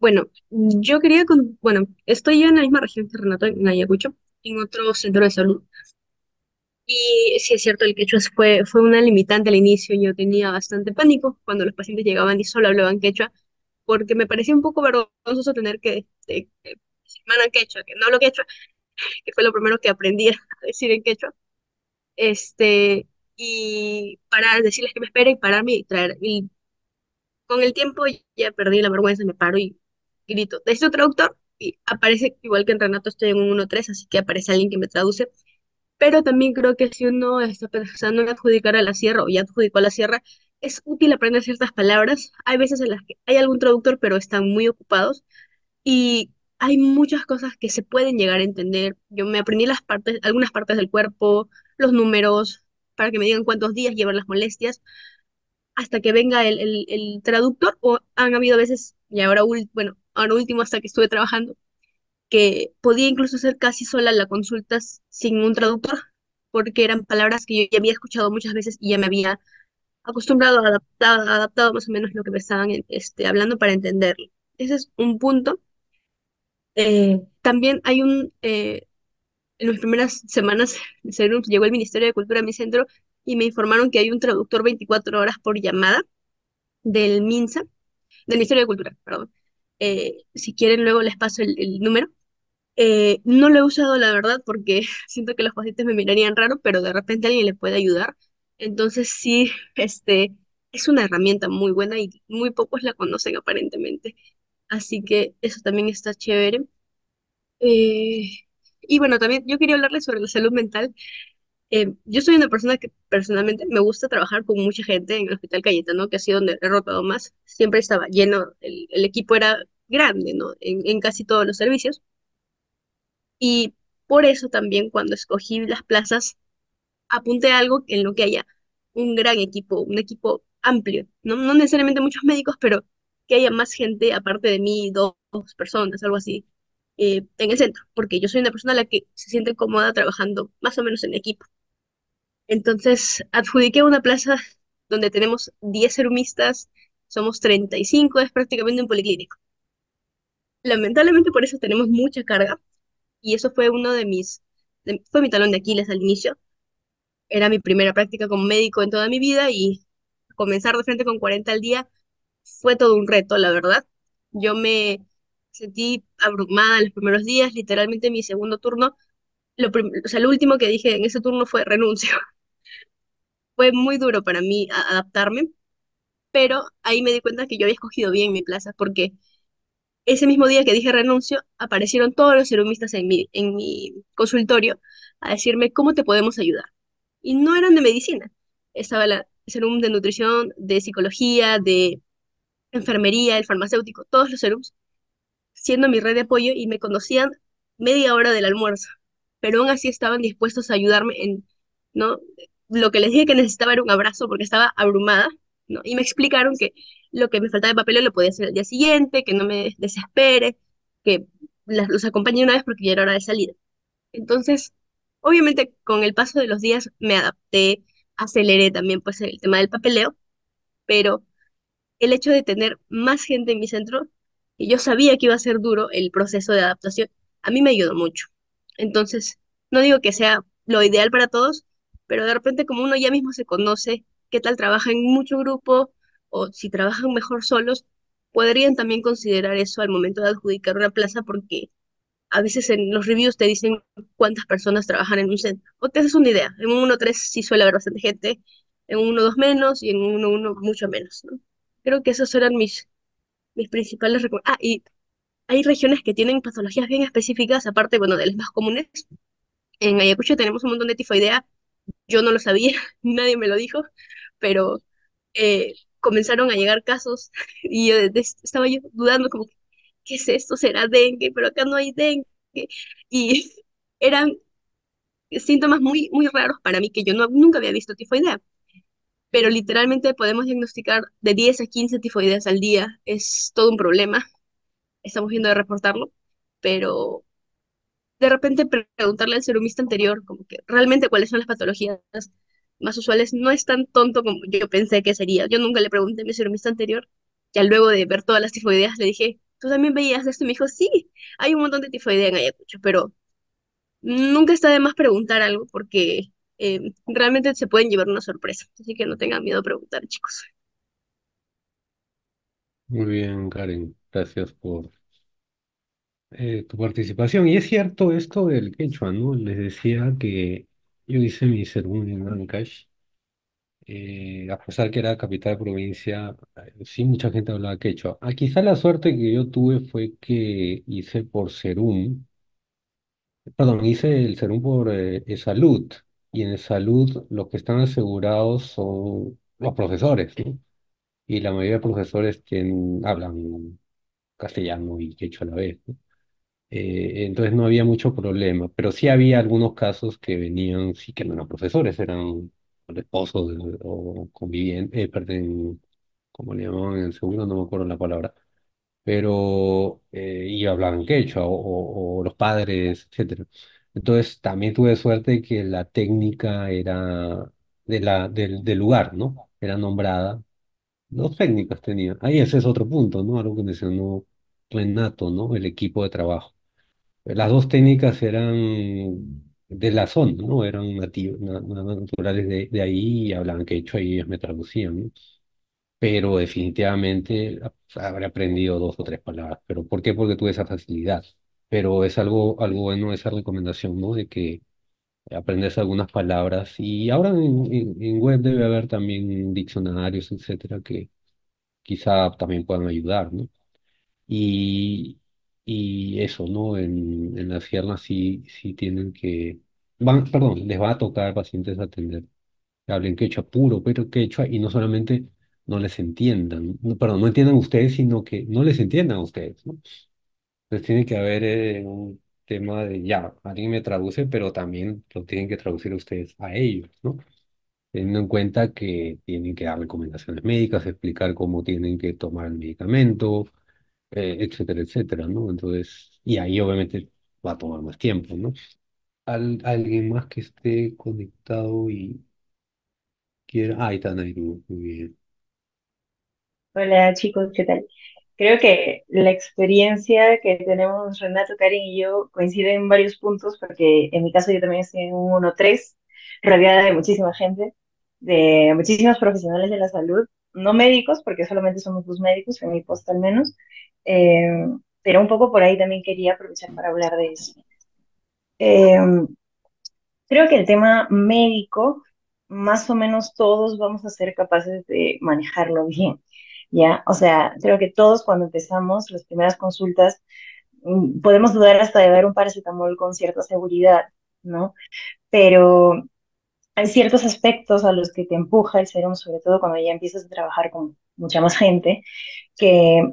bueno, yo quería, con, bueno, estoy yo en la misma región que Renato, en Ayacucho, en otro centro de salud. Y sí es cierto, el quechua fue, fue una limitante al inicio. Yo tenía bastante pánico cuando los pacientes llegaban y solo hablaban quechua, porque me parecía un poco vergonzoso tener que, que decir "Mana quechua, que no hablo quechua, [LAUGHS] que fue lo primero que aprendí a decir en quechua. Este, y parar, decirles que me esperen, pararme y traer. Y Con el tiempo ya perdí la vergüenza, me paro y grito, ¿necesito traductor? Y aparece, igual que en Renato, estoy en un uno tres así que aparece alguien que me traduce. Pero también creo que si uno está pensando en adjudicar a la sierra o ya adjudicó a la sierra, es útil aprender ciertas palabras. Hay veces en las que hay algún traductor, pero están muy ocupados y hay muchas cosas que se pueden llegar a entender. Yo me aprendí las partes, algunas partes del cuerpo, los números, para que me digan cuántos días llevan las molestias hasta que venga el, el, traductor, o han habido veces, y ahora, bueno, ahora último hasta que estuve trabajando, que podía incluso hacer casi sola la consulta sin un traductor, porque eran palabras que yo ya había escuchado muchas veces y ya me había acostumbrado, adaptado, adaptado más o menos lo que me estaban este, hablando para entenderlo. Ese es un punto. Eh, también hay un, eh, en las primeras semanas llegó el Ministerio de Cultura a mi centro y me informaron que hay un traductor 24 horas por llamada del MINSA del Ministerio de Cultura, perdón. Eh, si quieren, luego les paso el número. Eh, no lo he usado, la verdad, porque [LAUGHS] siento que los pacientes me mirarían raro, pero de repente alguien le puede ayudar. Entonces, sí, [LAUGHS] este, es una herramienta muy buena y muy pocos la conocen aparentemente. Así que eso también está chévere. Eh, y bueno, también yo quería hablarles sobre la salud mental. Eh, yo soy una persona que personalmente me gusta trabajar con mucha gente en el Hospital Cayetano, que ha sido donde he rotado más. Siempre estaba lleno, el, equipo era grande, ¿no? En casi todos los servicios. Y por eso también cuando escogí las plazas, apunté algo en lo que haya un gran equipo, un equipo amplio, no, no necesariamente muchos médicos, pero que haya más gente aparte de mí, dos, dos personas, algo así, eh, en el centro, porque yo soy una persona a la que se siente cómoda trabajando más o menos en equipo. Entonces, adjudiqué una plaza donde tenemos 10 serumistas, somos 35, es prácticamente un policlínico. Lamentablemente por eso tenemos mucha carga y eso fue uno de mis, de- fue mi talón de Aquiles al inicio. Era mi primera práctica como médico en toda mi vida y comenzar de frente con 40 al día fue todo un reto, la verdad. Yo me sentí abrumada los primeros días, literalmente mi segundo turno, lo, o sea, lo último que dije en ese turno fue renuncio. [LAUGHS] Fue muy duro para mí adaptarme pero ahí me di cuenta que yo había escogido bien mi plaza, porque ese mismo día que dije renuncio, aparecieron todos los serumistas en mi, consultorio a decirme cómo te podemos ayudar. Y no eran de medicina, estaba la serum de nutrición, de psicología, de enfermería, el farmacéutico, todos los serums siendo mi red de apoyo y me conocían media hora del almuerzo, pero aún así estaban dispuestos a ayudarme en, ¿no? Lo que les dije que necesitaba era un abrazo porque estaba abrumada, Y me explicaron que lo que me faltaba de papel lo podía hacer el día siguiente, que no me desespere, que las- los acompañé una vez porque ya era hora de salida. Entonces, obviamente con el paso de los días me adapté, aceleré también pues el tema del papeleo, pero el hecho de tener más gente en mi centro, y yo sabía que iba a ser duro el proceso de adaptación, a mí me ayudó mucho. Entonces, no digo que sea lo ideal para todos, pero de repente como uno ya mismo se conoce, qué tal trabaja en mucho grupo, o si trabajan mejor solos, podrían también considerar eso al momento de adjudicar una plaza, porque a veces en los reviews te dicen cuántas personas trabajan en un centro, o te haces una idea, en un uno tres sí suele haber bastante gente, en un uno dos menos y en un uno uno mucho menos, ¿no? Creo que esos eran mis, mis principales recomendaciones. Ah, y hay regiones que tienen patologías bien específicas, aparte, bueno, de las más comunes. En Ayacucho tenemos un montón de tifoidea, yo no lo sabía, [LAUGHS] nadie me lo dijo, pero eh, comenzaron a llegar casos [LAUGHS] y yo estaba yo dudando como, ¿qué es esto? ¿Será dengue? Pero acá no hay dengue. Y [LAUGHS] eran síntomas muy, muy raros para mí que yo no, nunca había visto tifoidea. Pero literalmente podemos diagnosticar de 10 a 15 tifoideas al día. Es todo un problema. Estamos viendo de reportarlo. Pero de repente pre- preguntarle al serumista anterior, como que realmente cuáles son las patologías, más usuales, no es tan tonto como yo pensé que sería. Yo nunca le pregunté a mi ceramista anterior, ya luego de ver todas las tifoideas le dije, ¿tú también veías esto? Y me dijo, sí, hay un montón de tifoidea en Ayacucho, pero nunca está de más preguntar algo porque eh, realmente se pueden llevar una sorpresa. Así que no tengan miedo a preguntar, chicos. Muy bien, Karen. Gracias por eh, tu participación. Y es cierto esto del quechua, ¿no? Les decía que yo hice mi ceremonia en Ancash. eh, a pesar que era capital de provincia, eh, sí mucha gente hablaba quechua. Ah, quizá la suerte que yo tuve fue que hice por Serum, perdón, hice el Serum por eh, salud. Y en salud los que están asegurados son los profesores, ¿no? Y la mayoría de profesores tienen, hablan castellano y quechua a la vez, ¿no? Eh, entonces no había mucho problema, pero sí había algunos casos que venían, sí que no eran profesores, eran esposos o convivientes, eh, perdón, como le llamaban en el seguro, no me acuerdo la palabra, pero eh, y hablaban quechua o los padres, etcétera. Entonces también tuve suerte que la técnica era de la, del, del lugar, ¿no? Era nombrada. Dos técnicas tenía. Ahí ese es otro punto, ¿no? Algo que mencionó Renato, ¿no? El equipo de trabajo. Las dos técnicas eran de la zona, ¿no? Eran nativ- na- na- naturales de, de ahí y hablaban quechua y ellos me traducían, ¿no? Pero definitivamente a- habré aprendido dos o tres palabras. ¿Pero por qué? Porque tuve esa facilidad. Pero es algo, algo bueno esa recomendación, ¿no? De que aprendes algunas palabras y ahora en, en, en web debe haber también diccionarios, etcétera, que quizá también puedan ayudar, ¿no? Y, y eso, ¿no? En, en las sierras sí, sí tienen que, van, perdón, les va a tocar pacientes atender que hablen quechua puro, pero quechua, y no solamente no les entiendan, no, perdón, no entiendan ustedes, sino que no les entiendan a ustedes, ¿no? Entonces tiene que haber eh, un tema de, ya, alguien me traduce, pero también lo tienen que traducir ustedes a ellos, ¿no? Teniendo en cuenta que tienen que dar recomendaciones médicas, explicar cómo tienen que tomar el medicamento, eh, etcétera, etcétera, ¿no? Entonces, y ahí obviamente va a tomar más tiempo, ¿no? Al, alguien más que esté conectado y quiera. Ah, ahí está Nairu, muy bien. Hola chicos, ¿qué tal? Creo que la experiencia que tenemos Renato, Karen y yo coincide en varios puntos, porque en mi caso yo también estoy en un 1-3, rodeada de muchísima gente, de muchísimos profesionales de la salud, no médicos, porque solamente somos dos médicos, en mi posta al menos, eh, pero un poco por ahí también quería aprovechar para hablar de eso. Eh, creo que el tema médico, más o menos todos vamos a ser capaces de manejarlo bien. ¿ya? O sea, creo que todos cuando empezamos las primeras consultas mm, podemos dudar hasta de dar un paracetamol con cierta seguridad, ¿no? Pero hay ciertos aspectos a los que te empuja el serum, sobre todo cuando ya empiezas a trabajar con mucha más gente, que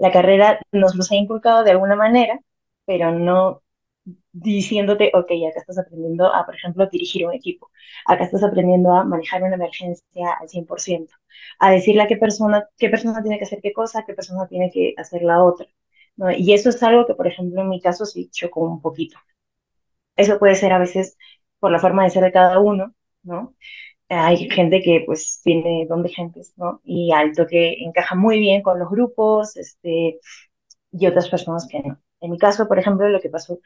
la carrera nos los ha inculcado de alguna manera, pero no diciéndote, ok, acá estás aprendiendo a, por ejemplo, dirigir un equipo, acá estás aprendiendo a manejar una emergencia al 100%, a decirle a qué persona, qué persona tiene que hacer qué cosa, qué persona tiene que hacer la otra. ¿no? Y eso es algo que, por ejemplo, en mi caso sí chocó un poquito. Eso puede ser a veces por la forma de ser de cada uno, ¿no? Hay gente que pues tiene don de gentes, ¿no? Y alto que encaja muy bien con los grupos, este, y otras personas que no. En mi caso, por ejemplo, lo que pasó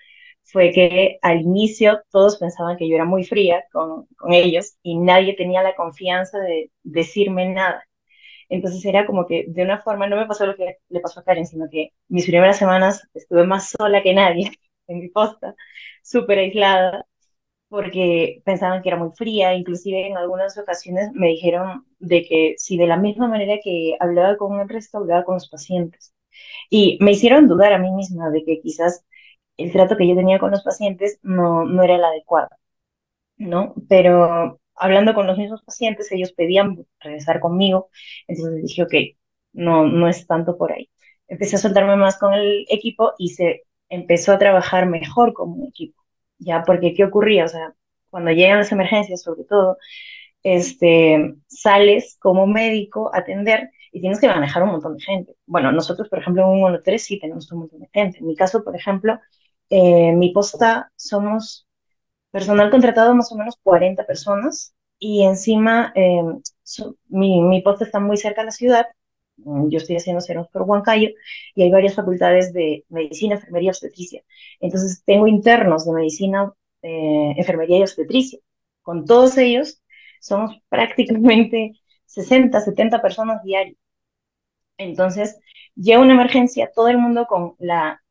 fue que al inicio todos pensaban que yo era muy fría con, con ellos y nadie tenía la confianza de decirme nada. Entonces era como que de una forma, no me pasó lo que le pasó a Karen, sino que mis primeras semanas estuve más sola que nadie [LAUGHS] en mi posta, súper aislada, porque pensaban que era muy fría, inclusive en algunas ocasiones me dijeron de que si de la misma manera que hablaba con el resto, hablaba con los pacientes. Y me hicieron dudar a mí misma de que quizás el trato que yo tenía con los pacientes no, no era el adecuado, ¿no? Pero hablando con los mismos pacientes, ellos pedían regresar conmigo, entonces dije, ok, no, no es tanto por ahí. Empecé a soltarme más con el equipo y se empezó a trabajar mejor como un equipo, ¿ya? Porque ¿qué ocurría? O sea, cuando llegan las emergencias, sobre todo, este, sales como médico a atender y tienes que manejar un montón de gente. Bueno, nosotros, por ejemplo, en un 1-3 sí tenemos un montón de gente. En mi caso, por ejemplo, eh, mi posta somos personal contratado más o menos 40 personas y encima eh, mi, mi posto está muy cerca de la ciudad, yo estoy haciendo Ceros por Huancayo y hay varias facultades de medicina, enfermería obstetricia. Entonces tengo internos de medicina, eh, enfermería y obstetricia. Con todos ellos somos prácticamente 60, 70 personas diarias. Entonces, llega una emergencia, todo el mundo con la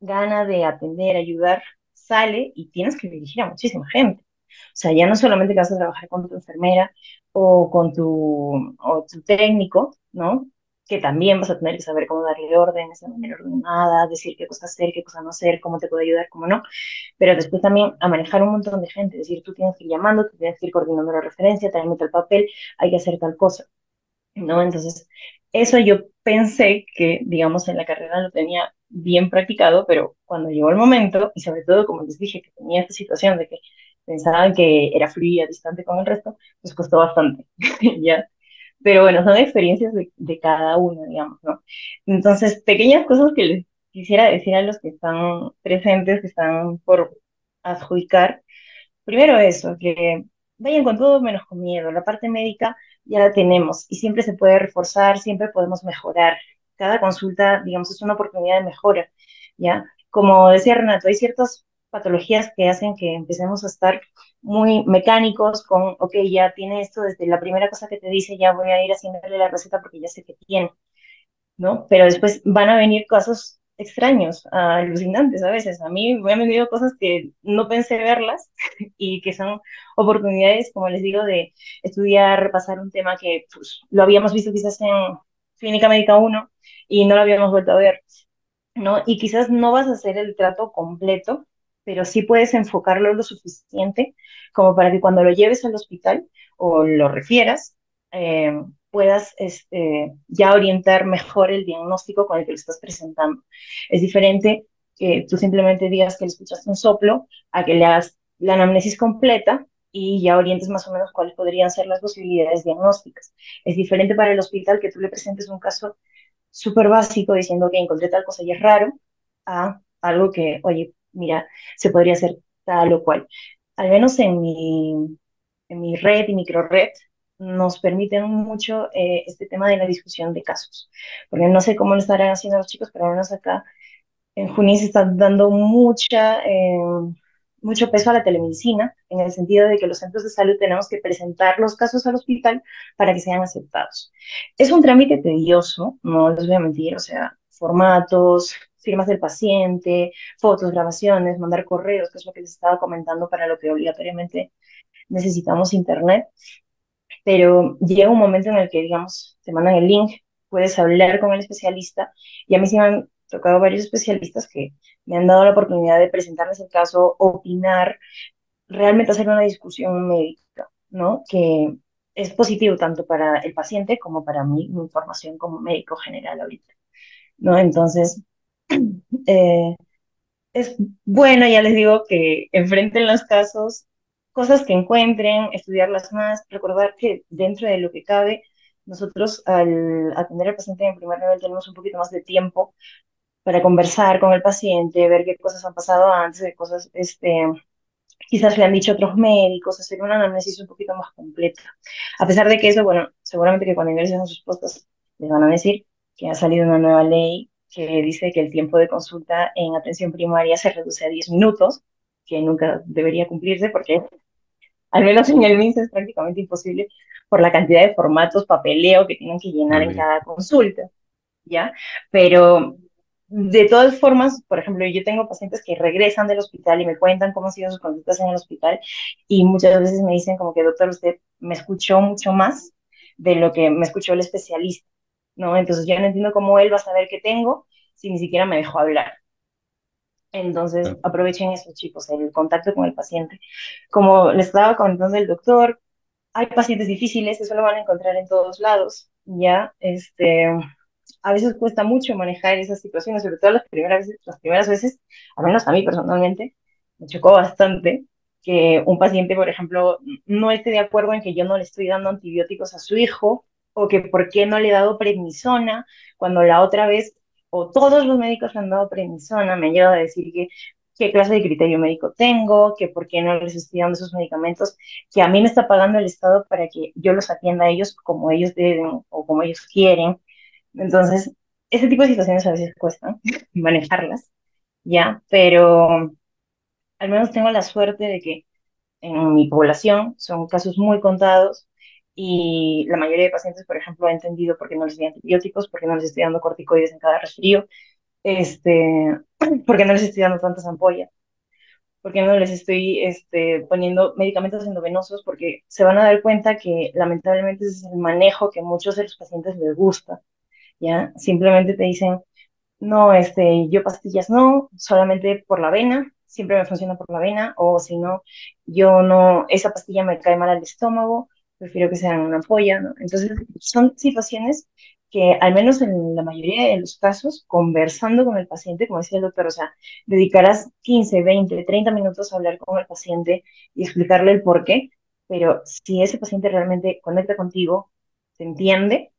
gana de atender, ayudar, sale y tienes que dirigir a muchísima gente. O sea, ya no solamente que vas a trabajar con tu enfermera o con tu, o tu técnico, ¿no? Que también vas a tener que saber cómo darle órdenes de manera ordenada, decir qué cosa hacer, qué cosa no hacer, cómo te puede ayudar, cómo no. Pero después también a manejar un montón de gente, es decir, tú tienes que ir llamando, tú tienes que ir coordinando la referencia, tráeme el papel, hay que hacer tal cosa. ¿No? Entonces, eso yo pensé que, digamos, en la carrera lo tenía bien practicado, pero cuando llegó el momento, y sobre todo, como les dije, que tenía esta situación de que pensaban que era fría, distante con el resto, pues costó bastante, [LAUGHS] ¿ya? Pero bueno, son experiencias de, de, cada uno, digamos, ¿no? Entonces, pequeñas cosas que les quisiera decir a los que están presentes, que están por adjudicar. Primero eso, que vayan con todo menos con miedo. La parte médica ya la tenemos y siempre se puede reforzar, siempre podemos mejorar. Cada consulta, digamos, es una oportunidad de mejora, ¿ya? Como decía Renato, hay ciertas patologías que hacen que empecemos a estar muy mecánicos con, ok, ya tiene esto desde la primera cosa que te dice, ya voy a ir haciéndole la receta porque ya sé que tiene, ¿no? Pero después van a venir casos extraños, alucinantes a veces. A mí me han venido cosas que no pensé verlas [LAUGHS] y que son oportunidades, como les digo, de estudiar, repasar un tema que pues, lo habíamos visto quizás en Clínica Médica 1 y no lo habíamos vuelto a ver, ¿no? Y quizás no vas a hacer el trato completo, pero sí puedes enfocarlo lo suficiente como para que cuando lo lleves al hospital o lo refieras, eh, puedas este, ya orientar mejor el diagnóstico con el que lo estás presentando. Es diferente que tú simplemente digas que le escuchaste un soplo a que le hagas la anamnesis completa y ya orientes más o menos cuáles podrían ser las posibilidades diagnósticas. Es diferente para el hospital que tú le presentes un caso súper básico diciendo que encontré tal cosa y es raro, a algo que, oye, mira, se podría hacer tal o cual. Al menos en mi, en mi red y micro red, nos permiten mucho eh, este tema de la discusión de casos. Porque no sé cómo lo estarán haciendo los chicos, pero al menos acá en Junín se está dando mucha, eh, mucho peso a la telemedicina, en el sentido de que los centros de salud tenemos que presentar los casos al hospital para que sean aceptados. Es un trámite tedioso, no les voy a mentir, o sea, formatos, firmas del paciente, fotos, grabaciones, mandar correos, que es lo que les estaba comentando para lo que obligatoriamente necesitamos internet pero llega un momento en el que, digamos, te mandan el link, puedes hablar con el especialista, y a mí sí me han tocado varios especialistas que me han dado la oportunidad de presentarles el caso, opinar, realmente hacer una discusión médica, ¿no? Que es positivo tanto para el paciente como para mí, mi formación como médico general ahorita, ¿no? Entonces, [CLEARS THROAT] eh, es bueno, ya les digo, que enfrenten los casos, cosas que encuentren, estudiarlas más, recordar que dentro de lo que cabe, nosotros al atender al paciente en primer nivel tenemos un poquito más de tiempo para conversar con el paciente, ver qué cosas han pasado antes, qué cosas este, quizás le han dicho otros médicos, hacer una análisis un poquito más completa. A pesar de que eso, bueno, seguramente que cuando ingresen a sus postas les van a decir que ha salido una nueva ley que dice que el tiempo de consulta en atención primaria se reduce a 10 minutos, que nunca debería cumplirse porque al menos en el MINSA es prácticamente imposible por la cantidad de formatos, papeleo que tienen que llenar en cada consulta, ¿ya? Pero de todas formas, por ejemplo, yo tengo pacientes que regresan del hospital y me cuentan cómo han sido sus consultas en el hospital y muchas veces me dicen como que, doctor, usted me escuchó mucho más de lo que me escuchó el especialista, ¿no? Entonces yo no entiendo cómo él va a saber qué tengo si ni siquiera me dejó hablar. Entonces, aprovechen eso, chicos, el contacto con el paciente. Como les estaba contando el doctor, hay pacientes difíciles, eso lo van a encontrar en todos lados, ¿ya? Este, a veces cuesta mucho manejar esas situaciones, sobre todo las primeras, las primeras veces, al menos a mí personalmente, me chocó bastante que un paciente, por ejemplo, no esté de acuerdo en que yo no le estoy dando antibióticos a su hijo, o que por qué no le he dado prednisona, cuando la otra vez o todos los médicos me han dado prednisona, me han llegado a decir que qué clase de criterio médico tengo, que por qué no les estoy dando esos medicamentos que a mí me está pagando el Estado para que yo los atienda a ellos como ellos deben o como ellos quieren. Entonces, ese tipo de situaciones a veces cuestan [LAUGHS] manejarlas, ¿ya? Pero al menos tengo la suerte de que en mi población son casos muy contados y la mayoría de pacientes, por ejemplo, ha entendido por qué no les doy antibióticos, por qué no les estoy dando corticoides en cada resfrío, este, [CLEARS THROAT] por qué no les estoy dando tantas ampollas, por qué no les estoy este, poniendo medicamentos endovenosos, porque se van a dar cuenta que lamentablemente es el manejo que muchos de los pacientes les gusta, ¿ya? Simplemente te dicen, no, este, yo pastillas no, solamente por la vena, siempre me funciona por la vena, o si no, yo no, esa pastilla me cae mal al estómago, prefiero que sean una ampolla, ¿no? Entonces, son situaciones que al menos en la mayoría de los casos, conversando con el paciente, como decía el doctor, o sea, dedicarás 15, 20, 30 minutos a hablar con el paciente y explicarle el por qué, pero si ese paciente realmente conecta contigo, te entiende,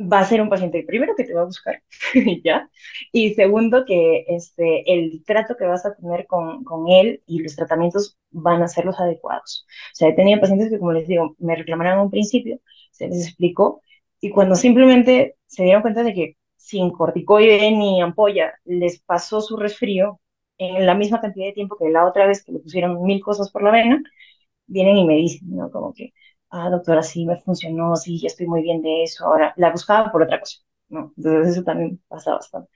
va a ser un paciente primero que te va a buscar, [LAUGHS] ¿ya? Y segundo que este, el trato que vas a tener con, con, él y los tratamientos van a ser los adecuados. O sea, he tenido pacientes que, como les digo, me reclamaron a un principio, se les explicó, y cuando simplemente se dieron cuenta de que sin corticoide ni ampolla les pasó su resfrío en la misma cantidad de tiempo que la otra vez que le pusieron mil cosas por la vena, vienen y me dicen, ¿no? Como que, ah, doctora, sí me funcionó, sí, ya estoy muy bien de eso, ahora la buscaba por otra cosa, ¿no? Entonces eso también pasa bastante.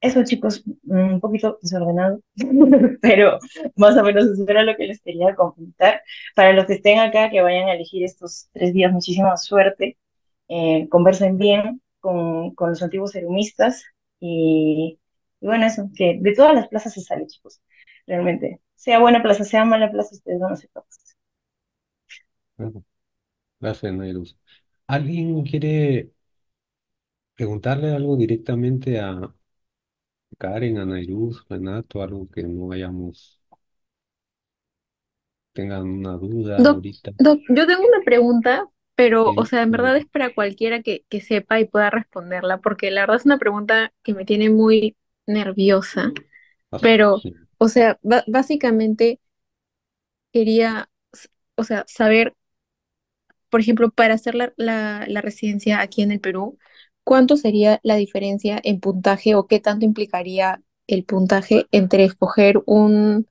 Eso, chicos, un poquito desordenado, [LAUGHS] pero más o menos eso era lo que les quería comentar. Para los que estén acá, que vayan a elegir estos tres días, muchísima suerte. Eh, conversen bien con, los antiguos serumistas y, y, bueno, eso, que de todas las plazas se sale, chicos, realmente. Sea buena plaza, sea mala plaza, ustedes van a ser capaces. Gracias, Nairus. ¿Alguien quiere preguntarle algo directamente a Karen, a Nairus, Renato, algo que no hayamos, tengan una duda Doc, ahorita? Doc, yo tengo una pregunta, pero, o Sí, sea, en verdad es para cualquiera que, que sepa y pueda responderla, porque la verdad es una pregunta que me tiene muy nerviosa, ah, pero, sí. o sea, ba- básicamente quería, s- o sea, saber, por ejemplo, para hacer la, la, residencia aquí en el Perú, ¿cuánto sería la diferencia en puntaje o qué tanto implicaría el puntaje entre escoger un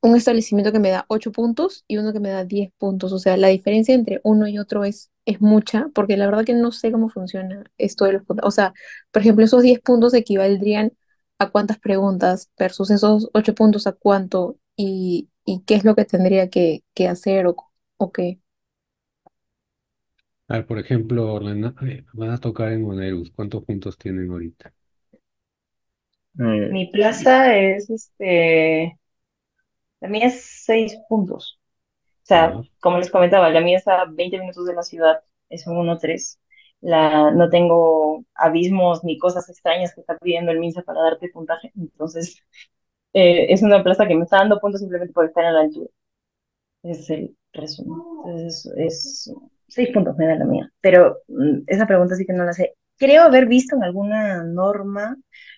un establecimiento que me da 8 puntos y uno que me da 10 puntos. O sea, la diferencia entre uno y otro es, es mucha, porque la verdad que no sé cómo funciona esto de los puntos. O sea, por ejemplo, esos 10 puntos equivaldrían a cuántas preguntas versus esos 8 puntos a cuánto y, y qué es lo que tendría que, que hacer o, o qué. A ver, por ejemplo, eh, van a tocar en Monerus. ¿Cuántos puntos tienen ahorita? Eh, Mi plaza es, este, la mía es seis puntos. O sea, Ya. como les comentaba, la mía está a 20 minutos de la ciudad, es un 1-3. La, no tengo abismos ni cosas extrañas que está pidiendo el MINSA para darte puntaje. Entonces, [LAUGHS] eh, es una plaza que me está dando puntos simplemente por estar a la altura. Ese es el resumen. Entonces, es seis puntos me da la mía. Pero mm, esa pregunta sí que no la sé. Creo haber visto en alguna norma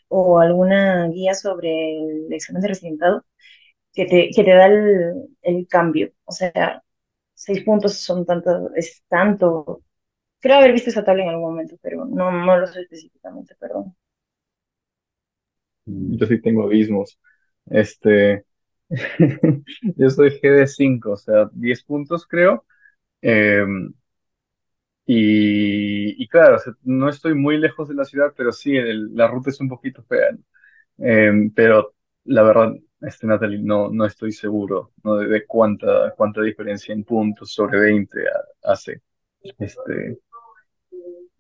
o alguna guía sobre el examen de residentado que te, que te da el, el cambio. O sea, seis puntos son tanto, es tanto. Creo haber visto esa tabla en algún momento, pero no, no lo sé específicamente, perdón. Mm, yo sí tengo abismos. Este, [LAUGHS] yo soy GD5, o sea, 10 puntos creo. Eh, y, claro, no estoy muy lejos de la ciudad, pero sí, la ruta es un poquito fea. ¿no? Eh, pero la verdad, este, Natalie, no, no estoy seguro, de, cuánta, cuánta diferencia en puntos sobre 20 ha- hace. Este,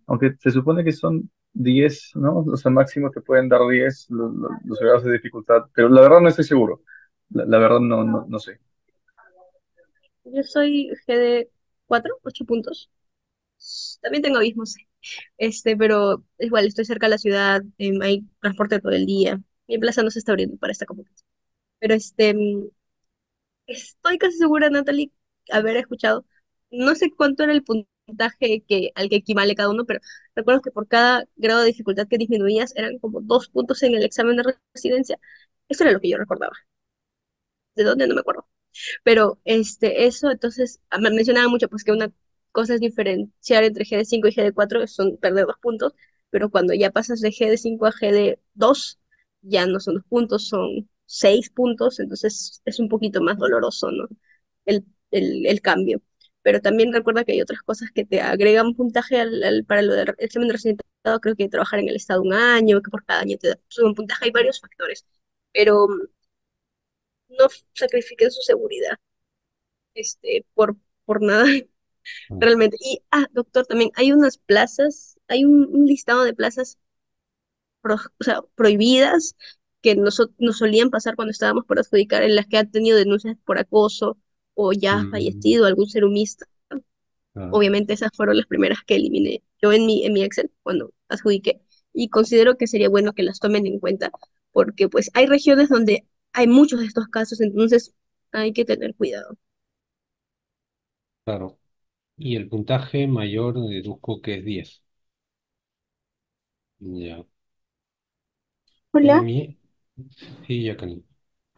aunque se supone que son 10, ¿no? O sea, máximo te pueden dar 10 lo- lo- los grados de dificultad, pero la verdad no estoy seguro. La, verdad no, no, no sé. Yo soy GD 4, 8 puntos. También tengo abismos, este, pero igual estoy cerca de la ciudad, em, hay transporte todo el día. Mi plaza no se está abriendo para esta convocatoria. Pero este, mm, estoy casi segura, Natalie, haber escuchado. No sé cuánto era el puntaje que, al que equivale cada uno, pero recuerdo que por cada grado de dificultad que disminuías eran como dos puntos en el examen de residencia. Eso era lo que yo recordaba. ¿De dónde? No me acuerdo. Pero este, eso, entonces, ah, me mencionaba mucho, pues que una cosa es diferenciar entre GD5 y GD4, que son perder dos puntos, pero cuando ya pasas de GD5 a GD2, ya no son dos puntos, son seis puntos, entonces es un poquito más doloroso, ¿no? El, el, cambio. Pero también recuerda que hay otras cosas que te agregan puntaje al, para lo del examen de residentado, creo que trabajar en el estado un año, que por cada año te suben puntaje, hay varios factores, pero mm, no sacrifiquen su seguridad este, por, por nada, realmente. Y, ah, doctor, también hay unas plazas, hay un, un listado de plazas pro- o sea, prohibidas que nos, nos solían pasar cuando estábamos por adjudicar, en las que han tenido denuncias por acoso o ya ha mm, fallecido algún serumista. ah, Obviamente esas fueron las primeras que eliminé yo en mi, en mi Excel cuando adjudiqué y considero que sería bueno que las tomen en cuenta porque pues hay regiones donde hay muchos de estos casos, entonces hay que tener cuidado. claro. Y el puntaje mayor deduzco que es diez Ya. En Hola, mi... Sí, ya, Cani.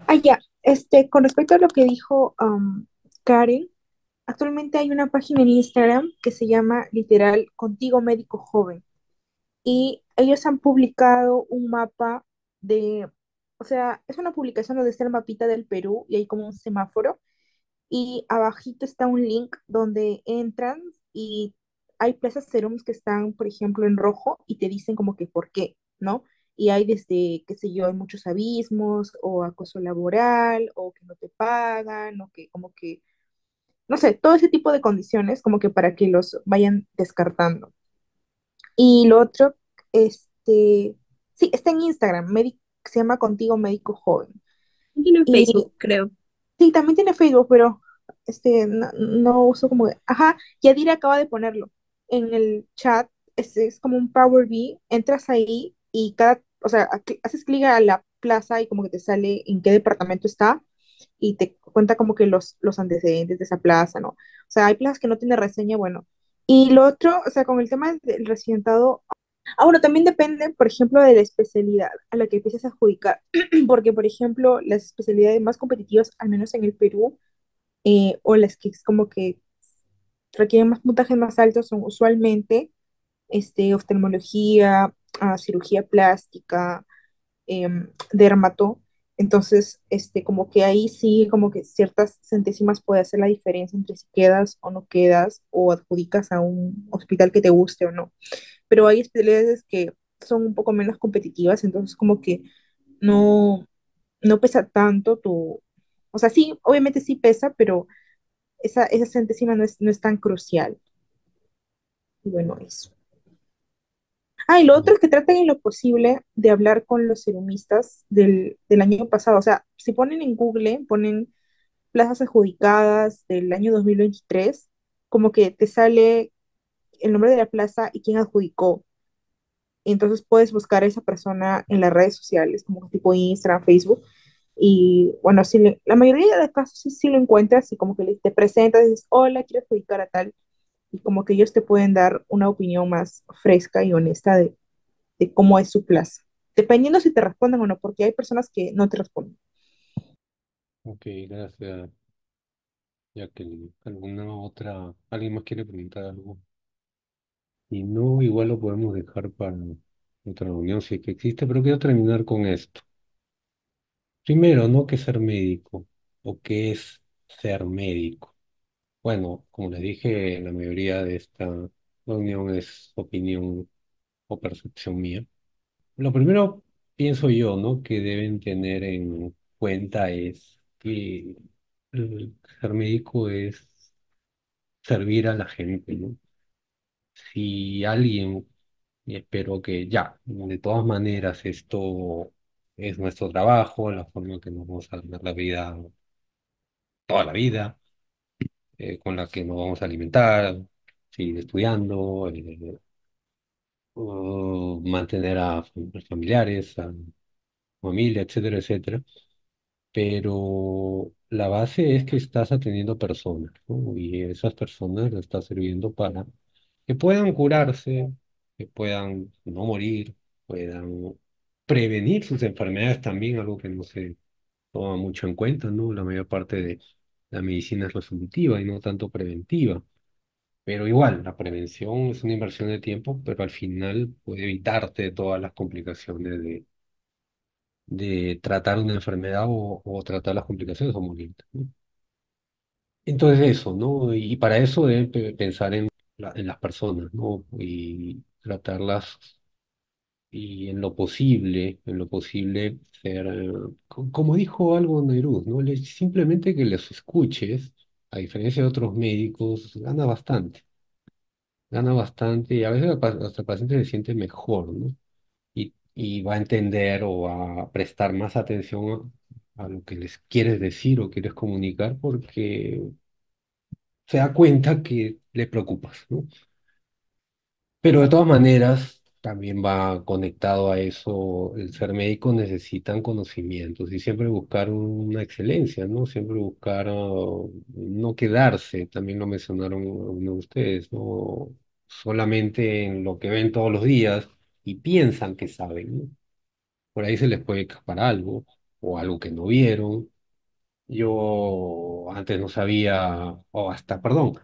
ah, ya, este, con respecto a lo que dijo am, Karen, actualmente hay una página en Instagram que se llama literal Contigo Médico Joven y ellos han publicado un mapa de, o sea, es una publicación donde está el mapita del Perú y hay como un semáforo y abajito está un link donde entran y hay plazas serums que están, por ejemplo, en rojo y te dicen como que por qué, ¿no? Y hay desde, qué sé yo, hay muchos abismos o acoso laboral o que no te pagan o que como que, no sé, todo ese tipo de condiciones como que para que los vayan descartando. Y lo otro, este, sí, está en Instagram, se llama Contigo Médico Joven. Y Facebook, creo. Sí, también tiene Facebook, pero este no, uso como ajá, Yadira acaba de ponerlo en el chat, es, es como un Power BI, entras ahí y cada, o sea, haces clic a la plaza y como que te sale en qué departamento está y te cuenta como que los, los antecedentes de esa plaza, ¿no? O sea, hay plazas que no tiene reseña, bueno. Y lo otro, o sea, con el tema del residentado, ah, bueno, también depende, por ejemplo, de la especialidad a la que empieces a adjudicar [CLEARS THROAT] porque, por ejemplo, las especialidades más competitivas, al menos en el Perú, eh, o las que es como que requieren más puntajes más altos, son usualmente este, oftalmología, ah, cirugía plástica, em, dermato. Entonces, este, como que ahí sí, como que ciertas centésimas puede hacer la diferencia entre si quedas o no quedas, o adjudicas a un hospital que te guste o no. Pero hay especialidades que son un poco menos competitivas, entonces como que no, no pesa tanto tu, o sea, sí, obviamente sí pesa, pero esa, esa centésima no es, no es tan crucial. Y bueno, eso. Ah, y lo otro es que traten en lo posible de hablar con los serumistas del, del año pasado. O sea, si ponen en Google, ponen plazas adjudicadas del año 2023, como que te sale el nombre de la plaza y quién adjudicó. Entonces puedes buscar a esa persona en las redes sociales, como tipo Instagram, Facebook. Y bueno, si le- la mayoría de casos sí, sí lo encuentras y como que te presentas y dices, hola, quiero adjudicar a tal. Y como que ellos te pueden dar una opinión más fresca y honesta de, de cómo es su plaza. Dependiendo si te responden o no, porque hay personas que no te responden. Ok, gracias, Jacqueline. ¿Alguna otra? ¿Alguien más quiere preguntar algo? Y no, igual lo podemos dejar para otra reunión si es que existe, pero quiero terminar con esto. Primero, ¿no? ¿Qué es ser médico? ¿O qué es ser médico? Bueno, como les dije, la mayoría de esta reunión es opinión o percepción mía. Lo primero, pienso yo, ¿no? Que deben tener en cuenta es que ser médico es servir a la gente, ¿no? Si alguien, espero que ya, de todas maneras, esto es nuestro trabajo, la forma en que nos vamos a ganar la vida toda la vida, eh, con la que nos vamos a alimentar, seguir estudiando, eh, mantener a fam- familiares, a familia, etcétera, etcétera. Pero la base es que estás atendiendo personas. Y esas personas le estás sirviendo para que puedan curarse, que puedan no morir, puedan prevenir sus enfermedades también, algo que no se toma mucho en cuenta, ¿no? La mayor parte de la medicina es resolutiva y no tanto preventiva. Pero igual, la prevención es una inversión de tiempo, pero al final puede evitarte todas las complicaciones de, de tratar una enfermedad o, tratar las complicaciones o morir, ¿no? Entonces eso, ¿no? Y para eso deben pe- pensar en, la- en las personas, ¿no? Y tratarlas y en lo posible, en lo posible ser, co- como dijo algo Neruda, ¿no? Le- simplemente que les escuches, a diferencia de otros médicos, gana bastante, gana bastante y a veces hasta el paciente se siente mejor, ¿no? Y, y va a entender o va a prestar más atención a, a lo que les quieres decir o quieres comunicar porque se da cuenta que le preocupas, ¿no? Pero de todas maneras, también va conectado a eso, el ser médico necesitan conocimientos y siempre buscar una excelencia, ¿no? Siempre buscar ah, no quedarse, también lo mencionaron algunos de ustedes, ¿no? Solamente en lo que ven todos los días y piensan que saben, ¿no? Por ahí se les puede escapar algo o algo que no vieron yo antes no sabía, o hasta, perdón,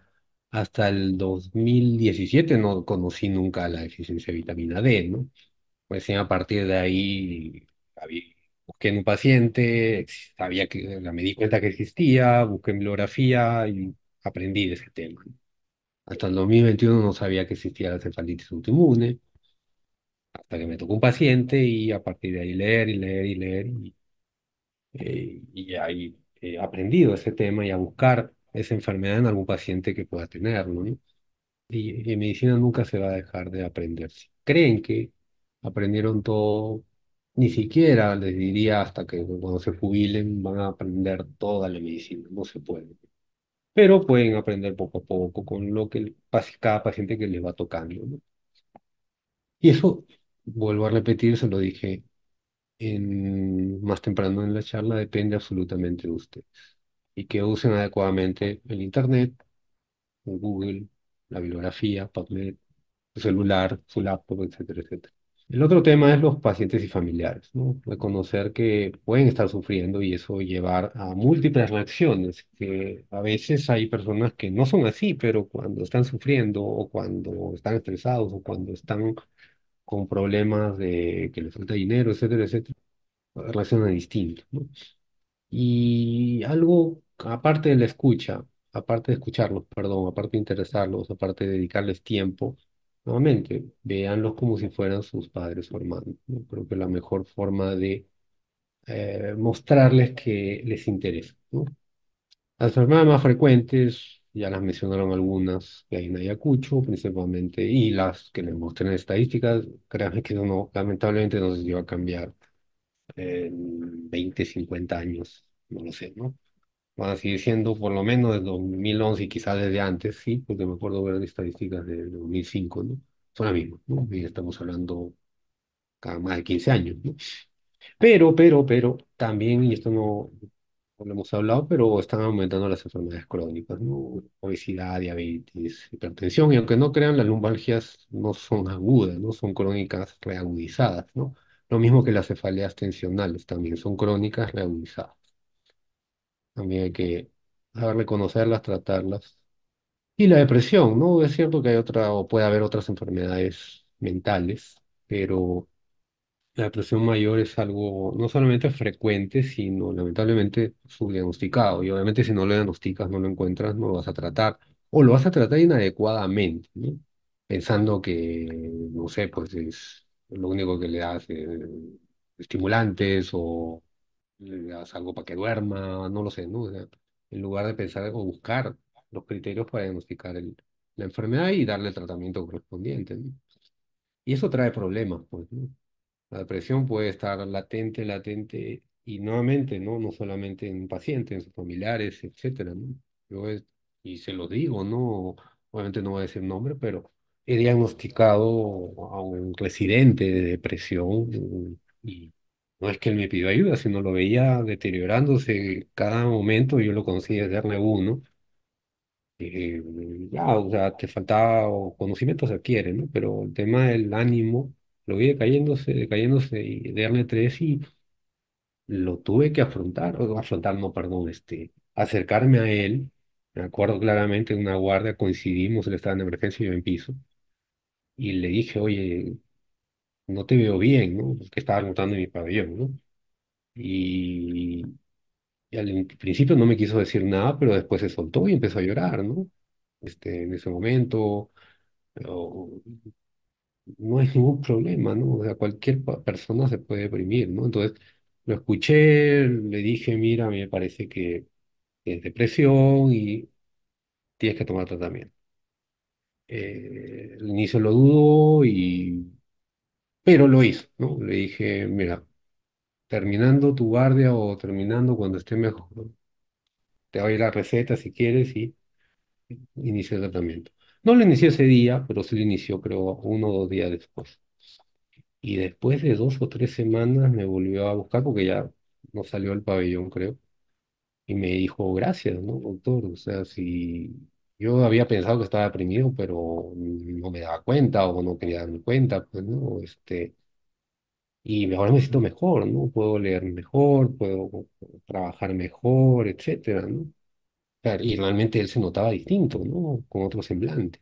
hasta el 2017 no conocí nunca la deficiencia de vitamina D, ¿no? Pues a partir de ahí busqué en un paciente, sabía que, me di cuenta que existía, busqué en bibliografía y aprendí de ese tema. Hasta el 2021 no sabía que existía la cefalitis autoinmune, hasta que me tocó un paciente y a partir de ahí leer y leer y leer eh, y ahí he aprendido ese tema y a buscar esa enfermedad en algún paciente que pueda tenerlo, ¿no? Y, en medicina nunca se va a dejar de aprender. Si creen que aprendieron todo, ni siquiera les diría hasta que cuando se jubilen van a aprender toda la medicina, no se puede. Pero pueden aprender poco a poco con lo que cada paciente que les va tocando, ¿no? Y eso, vuelvo a repetir, se lo dije en, más temprano en la charla, depende absolutamente de usted. y que usen adecuadamente el Internet, Google, la bibliografía, PubMed, su celular, su laptop, etcétera, etcétera. El otro tema es los pacientes y familiares, ¿no? Reconocer que pueden estar sufriendo y eso llevar a múltiples reacciones, que a veces hay personas que no son así, pero cuando están sufriendo o cuando están estresados o cuando están con problemas de que les falta dinero, etcétera, etcétera, reaccionan distinto, ¿no? Y algo, aparte de la escucha, aparte de escucharlos, perdón, aparte de interesarlos, aparte de dedicarles tiempo, nuevamente, véanlos como si fueran sus padres o hermanos, ¿no? Creo que la mejor forma de eh, mostrarles que les interesa, ¿no? Las enfermedades más frecuentes, ya las mencionaron algunas que hay en Ayacucho, principalmente, y las que les mostré en estadísticas, créanme que eso no, lamentablemente no se iba a cambiar en 20, 50 años, no lo sé, ¿no? Van a seguir siendo por lo menos desde 2011 y quizás desde antes, sí, porque me acuerdo ver estadísticas de 2005, ¿no? Son las mismas, ¿no? Y estamos hablando cada más de 15 años, ¿no? Pero, pero, pero, también, y esto no, no lo hemos hablado, pero están aumentando las enfermedades crónicas, ¿no? Obesidad, diabetes, hipertensión, y aunque no crean, las lumbalgias no son agudas, ¿no? Son crónicas reagudizadas, ¿no? Lo mismo que las cefaleas tensionales, también son crónicas reagudizadas. También hay que saber reconocerlas, tratarlas. Y la depresión, ¿no? Es cierto que hay otra, o puede haber otras enfermedades mentales, pero la depresión mayor es algo no solamente frecuente, sino lamentablemente subdiagnosticado. Y obviamente si no lo diagnosticas, no lo encuentras, no lo vas a tratar. O lo vas a tratar inadecuadamente, ¿no? Pensando que, no sé, pues es lo único que le das eh, estimulantes o le das algo para que duerma, no lo sé, ¿no? O sea, en lugar de pensar o buscar los criterios para diagnosticar el- la enfermedad y darle el tratamiento correspondiente, ¿no? Y eso trae problemas, pues, ¿no? La depresión puede estar latente, latente, y nuevamente, ¿no? No solamente en pacientes, en sus familiares, etcétera, ¿no? Yo es- y se lo digo, ¿no? Obviamente no voy a decir nombre, pero he diagnosticado a un residente de depresión y no es que él me pidió ayuda, sino lo veía deteriorándose cada momento, yo lo conocí desde R1, eh, ya, o sea, te faltaba conocimiento se adquiere, ¿no? Pero el tema del ánimo lo vi decayéndose, decayéndose y de r tres y lo tuve que afrontar, o afrontar, no, perdón, este, acercarme a él. Me acuerdo claramente en una guardia, coincidimos, él estaba en emergencia y yo en piso, y le dije, oye, no te veo bien, ¿no? Que estaba notando en mi pabellón, ¿no? Y, y al principio no me quiso decir nada, pero después se soltó y empezó a llorar, ¿no? Este, en ese momento, pero no hay ningún problema, ¿no? O sea, cualquier persona se puede deprimir, ¿no? Entonces, lo escuché, le dije, mira, me parece que es depresión y tienes que tomar tratamiento. Eh, al inicio lo dudó y... Pero lo hizo, ¿no? Le dije, mira, terminando tu guardia o terminando cuando esté mejor. Te doy la receta si quieres y inicio el tratamiento. No lo inicié ese día, pero sí lo inició, creo, uno o dos días después. Y después de dos o tres semanas me volvió a buscar porque ya no salió al pabellón, creo. Y me dijo, gracias, ¿no, doctor? O sea, si yo había pensado que estaba deprimido, pero no me daba cuenta o no quería darme cuenta, pues, ¿no? Este, y ahora me siento mejor, ¿no? Puedo leer mejor, puedo trabajar mejor, etcétera, ¿no? Claro, y realmente él se notaba distinto, ¿no? Con otro semblante.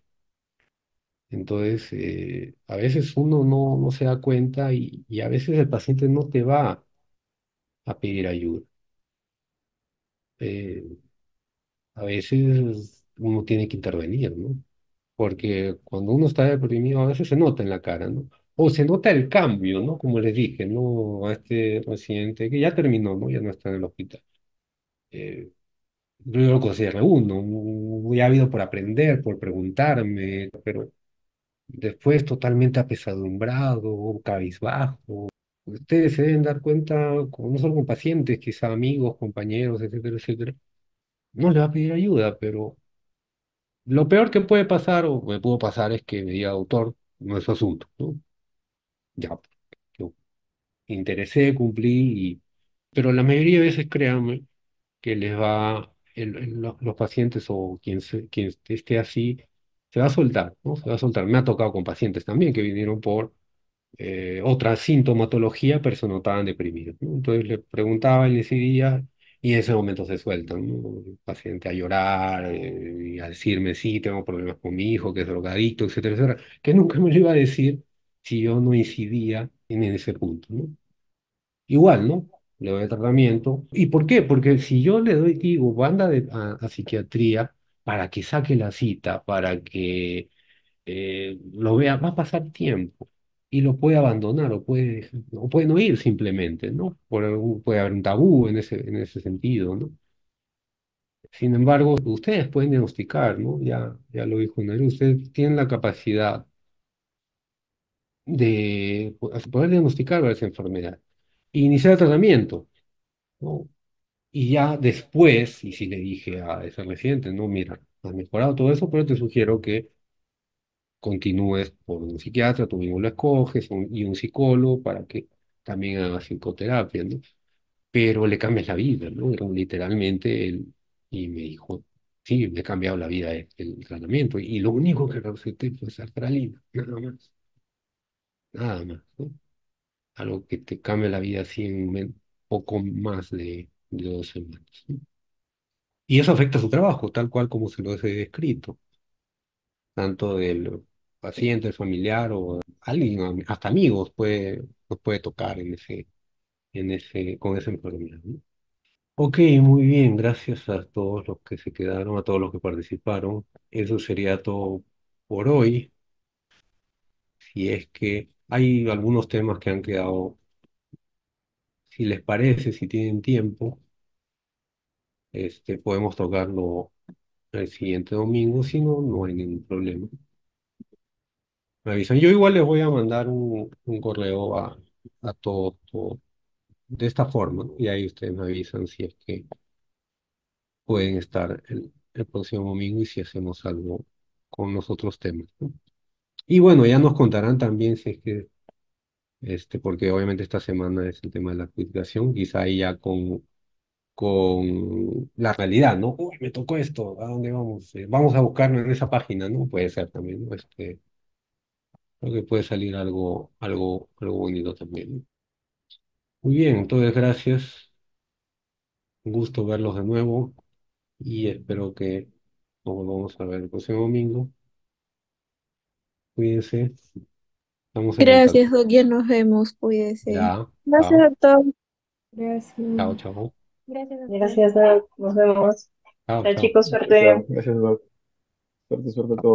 Entonces, eh, a veces uno no, no se da cuenta y, y a veces el paciente no te va a pedir ayuda. Eh, a veces uno tiene que intervenir, ¿no? Porque cuando uno está deprimido, a veces se nota en la cara, ¿no? O se nota el cambio, ¿no? Como les dije, ¿no? A este paciente que ya terminó, ¿no? Ya no está en el hospital. Eh, yo lo considero uno, muy ávido por aprender, por preguntarme, pero después totalmente apesadumbrado, cabizbajo. Ustedes se deben dar cuenta, no solo con pacientes, quizá amigos, compañeros, etcétera, etcétera, no le va a pedir ayuda, pero lo peor que puede pasar o me pudo pasar es que me diga, autor, no es su asunto, ¿no? Ya, yo interesé, cumplí, pero la mayoría de veces, créanme, que les va, el- el- lo- los pacientes o quien, se- quien esté así, se va a soltar, ¿no? Se va a soltar. Me ha tocado con pacientes también que vinieron por eh, otra sintomatología, pero se notaban deprimidos, ¿no? Entonces le preguntaba y decidía, y en ese momento se sueltan, ¿no? El paciente a llorar eh, y a decirme, sí, tengo problemas con mi hijo, que es drogadicto, etcétera, etcétera, que nunca me lo iba a decir si yo no incidía en ese punto, ¿no? Igual, ¿no? Le doy tratamiento. ¿Y por qué? Porque si yo le doy, digo, banda a, psiquiatría para que saque la cita, para que eh, lo vea, va a pasar tiempo y lo puede abandonar o puede, o puede no ir simplemente, ¿no? Puede haber un tabú en ese, en ese sentido, ¿no? Sin embargo, ustedes pueden diagnosticar, ¿no? Ya, ya lo dijo Neru, ustedes tienen la capacidad de po- poder diagnosticar esa enfermedad iniciar el tratamiento, ¿no? Y ya después, y si le dije a ese residente, no, mira, has mejorado todo eso, pero te sugiero que continúes por un psiquiatra, tú mismo lo escoges, y un psicólogo para que también haga psicoterapia, ¿no? Pero le cambias la vida, ¿no? Era literalmente él, y me dijo, sí, me ha cambiado la vida el, el tratamiento, y lo único que receté fue sertralina, nada más, nada más, ¿no? Algo que te cambia la vida así en poco más de, de dos semanas. Y eso afecta a su trabajo, tal cual como se lo he descrito, tanto del paciente, el familiar o alguien, hasta amigos, puede, nos puede tocar en ese, en ese, con esa enfermedad, ¿no? Ok, muy bien, gracias a todos los que se quedaron, a todos los que participaron. Eso sería todo por hoy. Si es que hay algunos temas que han quedado, si les parece, si tienen tiempo, este, podemos tocarlo el siguiente domingo, si no, no hay ningún problema. Me avisan. Yo igual les voy a mandar un, un correo a, a todos todos de esta forma, ¿no? Y ahí ustedes me avisan si es que pueden estar el, el próximo domingo y si hacemos algo con los otros temas, ¿no? Y bueno, ya nos contarán también si es que, este, porque obviamente esta semana es el tema de la adjudicación, quizá ahí ya con, con la realidad, ¿no? Uy, me tocó esto, ¿a dónde vamos? Eh, vamos a buscarlo en esa página, ¿no? Puede ser también, ¿no? Este, Creo que puede salir algo, algo, algo bonito también. Muy bien, entonces gracias. Un gusto verlos de nuevo y espero que nos volvamos a ver el próximo domingo. Cuídense, estamos en contacto. Gracias, Doc. Ya nos vemos. Cuídese. Ya, Gracias, chao, doctor. chao, Gracias. chao, Gracias, doctor. Gracias, Doc. Nos vemos. chao, Chao, chao. chicos, Chao, suerte. chao. Gracias, Doc. Suerte, suerte a todos.